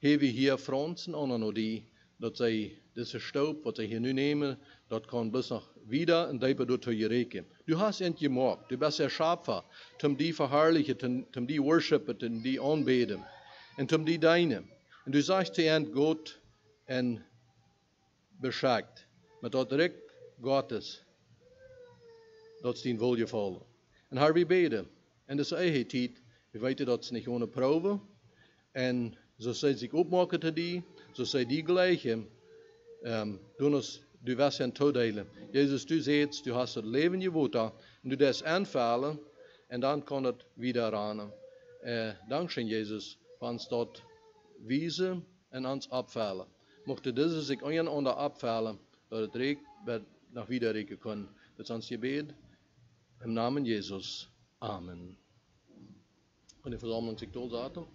S5: Hier wir hier Franzen an noch die, dass sie diese Staub, was sie hier nu nehmen, das kann bis noch wieder in die dort reken. Du hast ihn gemacht, du bist der Schöpfer, zum die verherrlichen, zum die worshipen, zum die anbeten und zum die deinen. Und du sagst zu ihnen, Gott, en beschakt, met dat direct Gottes, dat is die wil gevallen. En haar we beden. En dat is eigen tijd, we weten dat ze niet ohne proeven. En zo zij zich opmaken te die, zo zij die gleichen, um, doen ons du was en toedelen. Jezus, du zegt, du hast het leven gewonnen, en du das aanvallen, en dan kan het wieder ran. äh, dankzij Jezus van ons tot wijzen en ons opvallen. Mochten deze zich een onder opvallen, dat het reek werd nach wiederreken kan. Dat is ons gebed. Im Namen Jesus. Amen. Und die Versammlung sich zaten.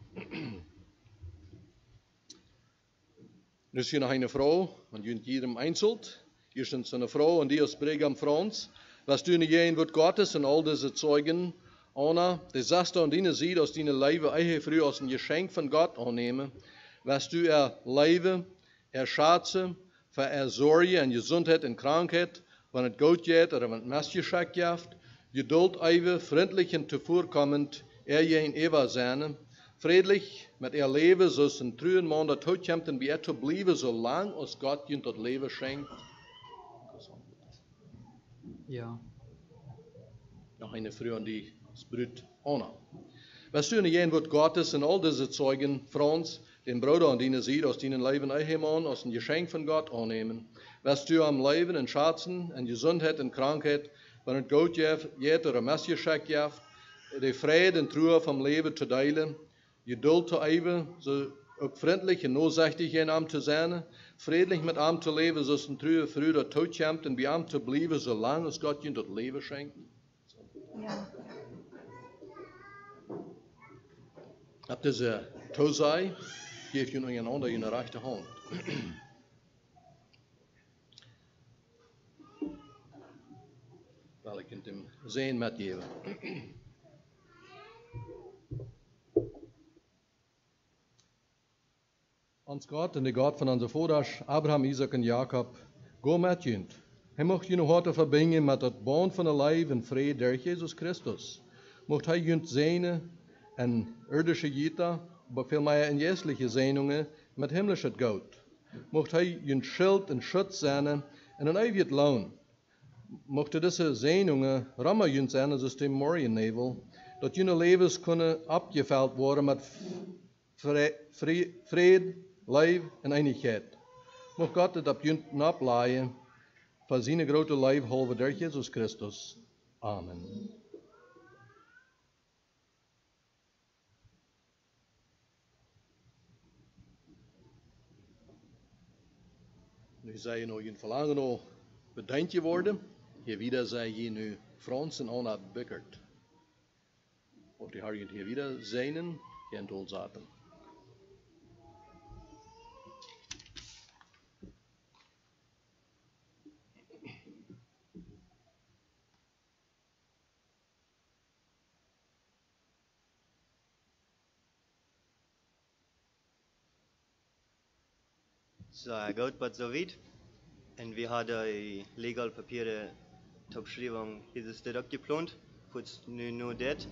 S5: Nu is hier nog een vrouw, jedem einzelt. Hier ist eine Frau und die ist Bregam Franz. Was du nicht gehen wird Gottes und all diese Zeugen, Anna, Desaster und deine Sied aus deiner Leibe, eihe früh aus ein Geschenk von Gott annehmen. Was du er Leibe, er Schatze, für er Sorge und Gesundheit und Krankheit, wenn es gut geht oder wenn es Messgeschäft jaft, Geduld eiwe, freundlich und zuvorkommend, er je in Eva seine, friedlich met er leven, zo zijn truwen man dat komt en bij te blijven, zolang als God je tot leven schenkt.
S6: Ja.
S5: Noch eine Frau an die Brut Anna. Was tun gehen wird Gottes und all diese Zeugen, Franz, den Bruder und die sieht, aus denen Leben einheimern, aus dem Geschenk von Gott annehmen. Was du am Leben und Schatzen und Gesundheit und Krankheit, wanneer Gott je de Messiaschek geeft, de vrijheid en Truhe van leven te delen, doel te eiven, zo ook vriendelijk en noodzachtig in hem te zijn, vredelijk met hem te leven, zoals een truwe vreugde toekomt, en bij hem te blijven zolang als God je dat leven schenkt.
S2: Ja.
S5: Ab dieser eh, Tosai geef je nog een ander in de rechterhand. Wel, ik kunt hem zijn met je. Ons Gott en de God van onze voorouders Abraham, Isaac en Jacob, go met je. Hij mocht je harten verbinden met het band van de lijf en vrede der Jezus Christus. Mocht hij je zijnen en irdische Jita, veel meer in geestliche Sehnungen mit himmlisches Goud. Mocht hij je Schild en Schutz zijn en een eeuwig Lohn. Mochten diese Sehnungen rammen zijn als dem Morgennevel, dat je levens kunnen abgeveld worden met vrede, lijf en einigheid. Mocht God het op je naplaaien, van zijn grote lijf halve der Jezus Christus. Amen. Nu zei je nog in verlangen nog bedankt worden. Wieder zei je nu Frans en Anna Bukkert. Of die je hier wieder zijnen, geen tol zaten.
S7: Så goed wat zo weit. En we hadden legal papieren opschrijving is dit ook gepland. Voor nu nu dit.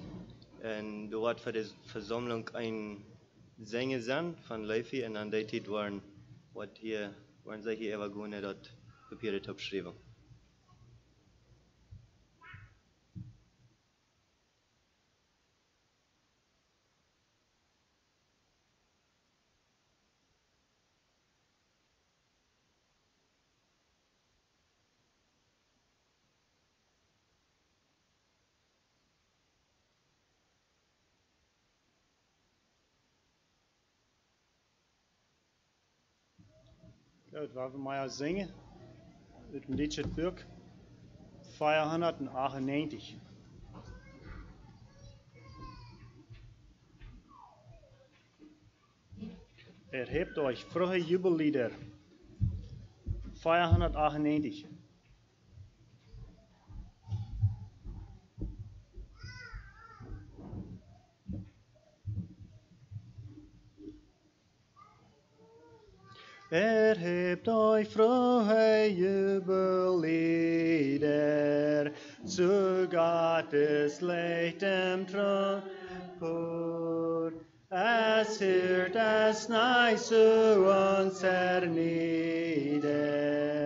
S7: En er wordt voor de verzameling een Sänger zijn van Leify en aan die tijd waren wat hier waren zij hier even gewoon dat papieren opschrijven.
S4: Goed, maar zingen, een liedje het boek 498. Erhebt euch frohe Jubellieder. 498. Erhebt euch frohe Jubellieder zu Gottes lichtem Thron. Es hört es nahe zu uns hernieder.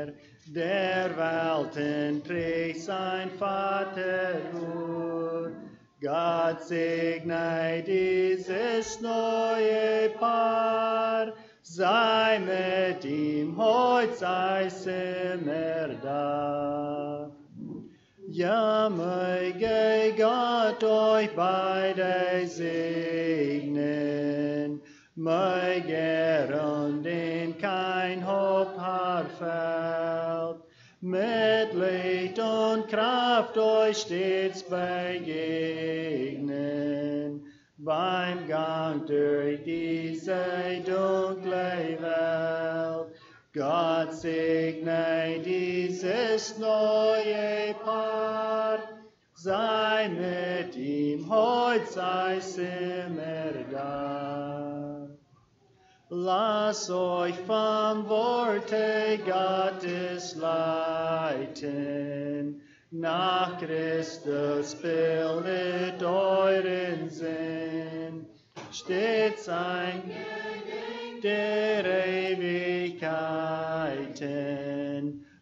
S4: Er Der Welten trägt sein Vaterhut. Gott segne dieses neue Paar. Sei mit ihm heut, sei immer da. Ja, möge Gott euch beide segnen, möge und in kein Hoffhaar fällt, mit Licht und Kraft euch stets begegnen, beim Gang durch diese dunkle Welt. Gott segne dieses neue Paar, sei mit ihm heut, sei immer da. Lass euch vom Worte Gottes leiten, nach Christus bildet euren Sinn, stets ein der Ewigkeiten.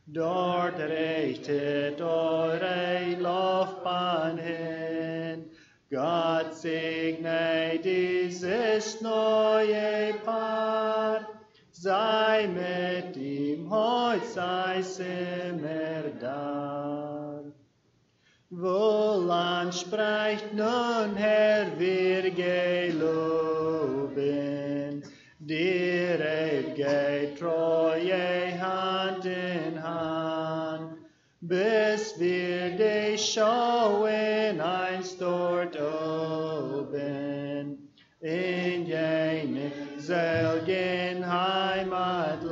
S4: Dort richtet eure Laufbahn hin. Gott segne dieses neue Paar. Sei mit ihm heut, sei immer da. Wohlan spricht nun Herr, wir geloben, dir ewige Treue Hand in Hand, bis wir dich schauen einst dort oben, in jenem selgen Heimatland.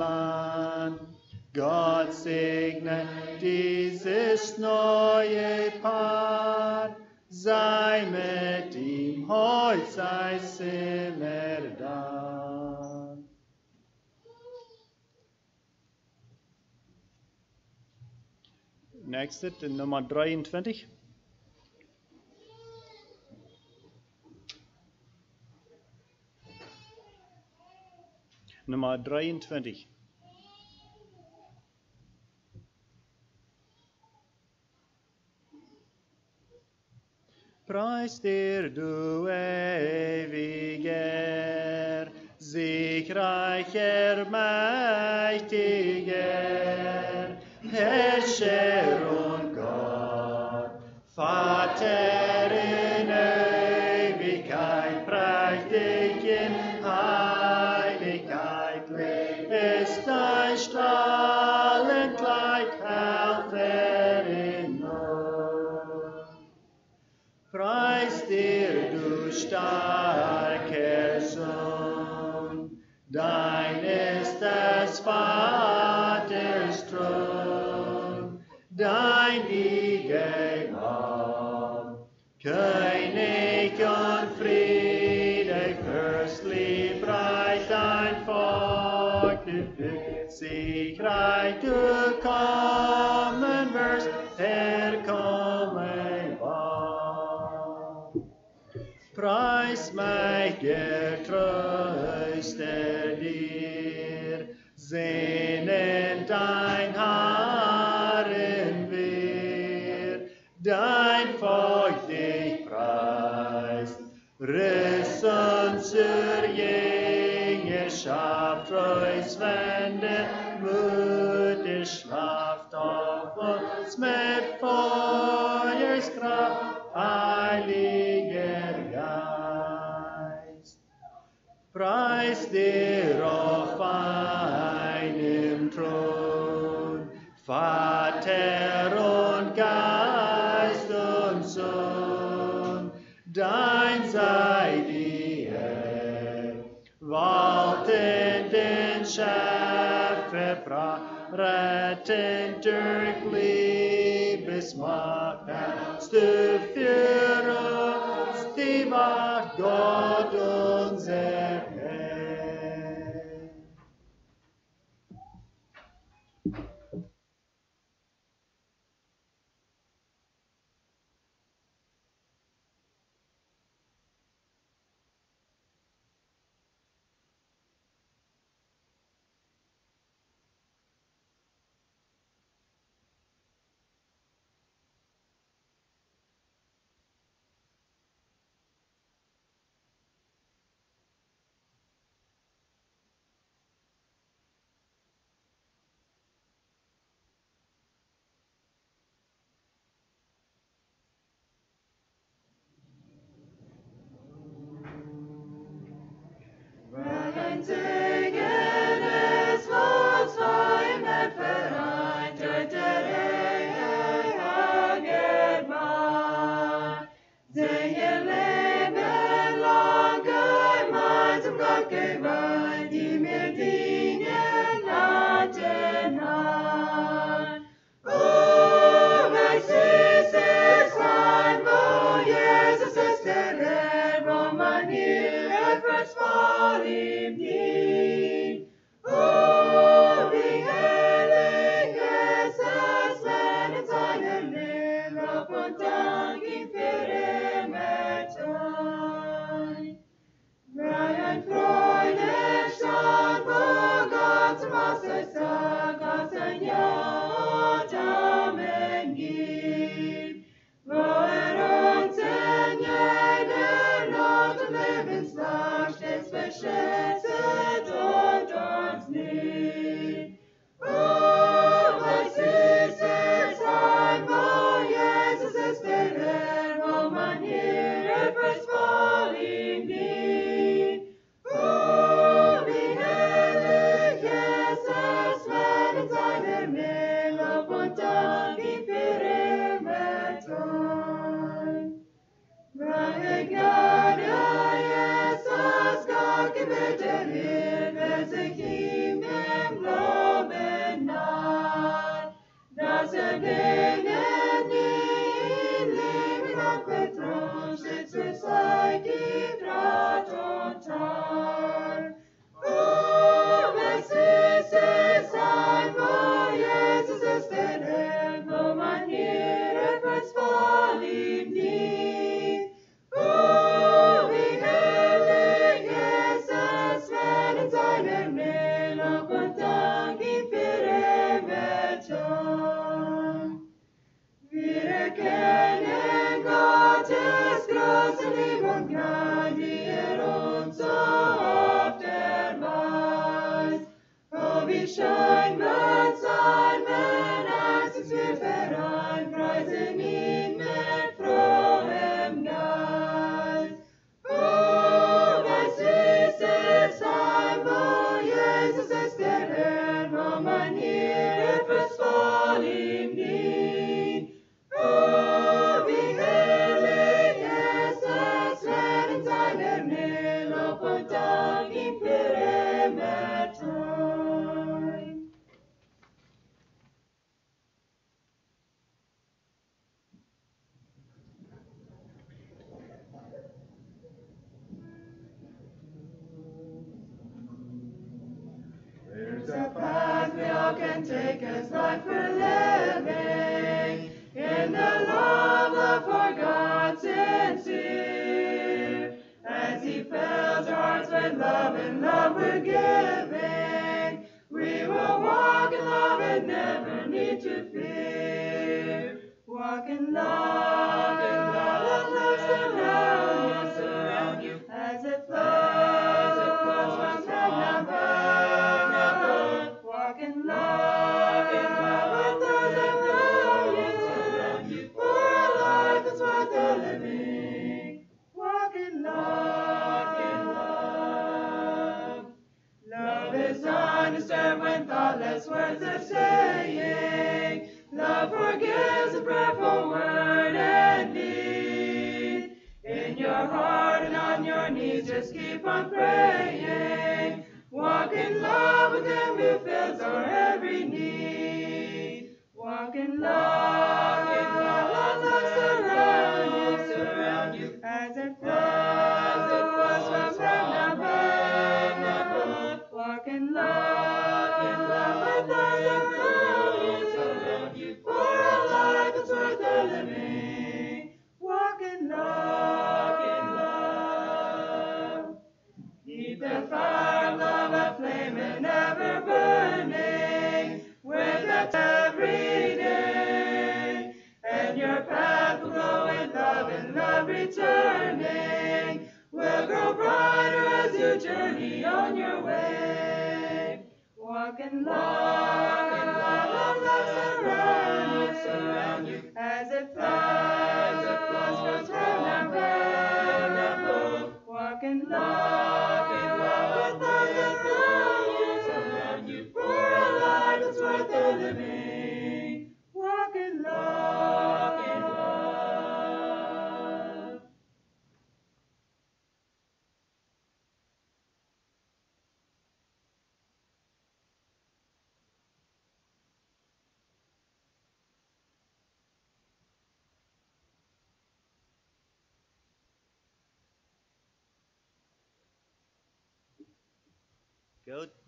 S4: Gott segne dieses neue Paar, sei mit ihm heut, sei immer da.
S8: Nächste, Nummer 23. Nummer 23.
S4: Preis dir, du ewiger, siegreicher, mächtiger, Herrscher und Gott, Vater Mich getröste dir, sehnend dein Haaren wir, dein Volk dich preist, riss uns zur Jüngerschaft, treus wende, Mutter schlaft auf uns mit Preis dir auf einem Thron, Vater und Geist und Sohn, dein sei die Ehre, waltenden Schöpfer, rettend durch Liebesmacht, hast du für uns die Macht, Gott
S1: love returning. Will grow brighter as you journey on your way. Walk in love, in love, and love surround you, surround you as it flows,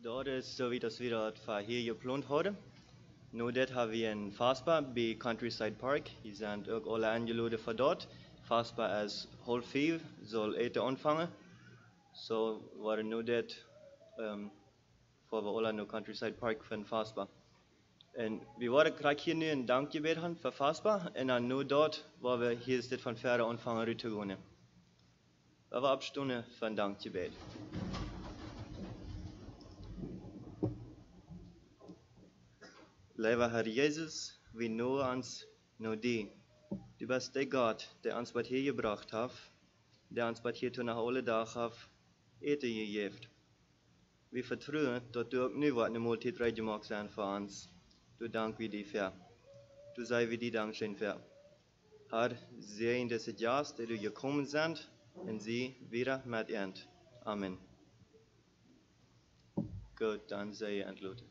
S7: Goed, dat is zoiets wie dat van hier gepland hadden. Nu dit hebben we een fastbaar bij Countryside Park. Hier zijn ook alle aangeloden voor dat. Fastbaar is half vijf, zal eten ontvangen. Zo waren nu dit, um, voor we alle naar Countryside Park van fastbaar. En we waren krijg hier nu een dankgebed gaan voor fastbaar. En dan nu dat, waar we hier van verder ontvangen uit te gaan. We hebben opstonden van dankgebed. Lieber Herr Jesus, wir nur uns nur die. Du bist der Gott, der uns bei hier gebracht hat, der uns bei hier nach alle Tag hat, eten gegeben. Wir vertrauen, dass du auch nu wat eine Multit reingemacht sein für uns. Du dank wir dir für. Du sei wir dir Dankeschön für. Herr, sehen das Jahr, der du gekommen sind, und sie wieder mit end. Amen. Gut, dann sei ihr entlohnt.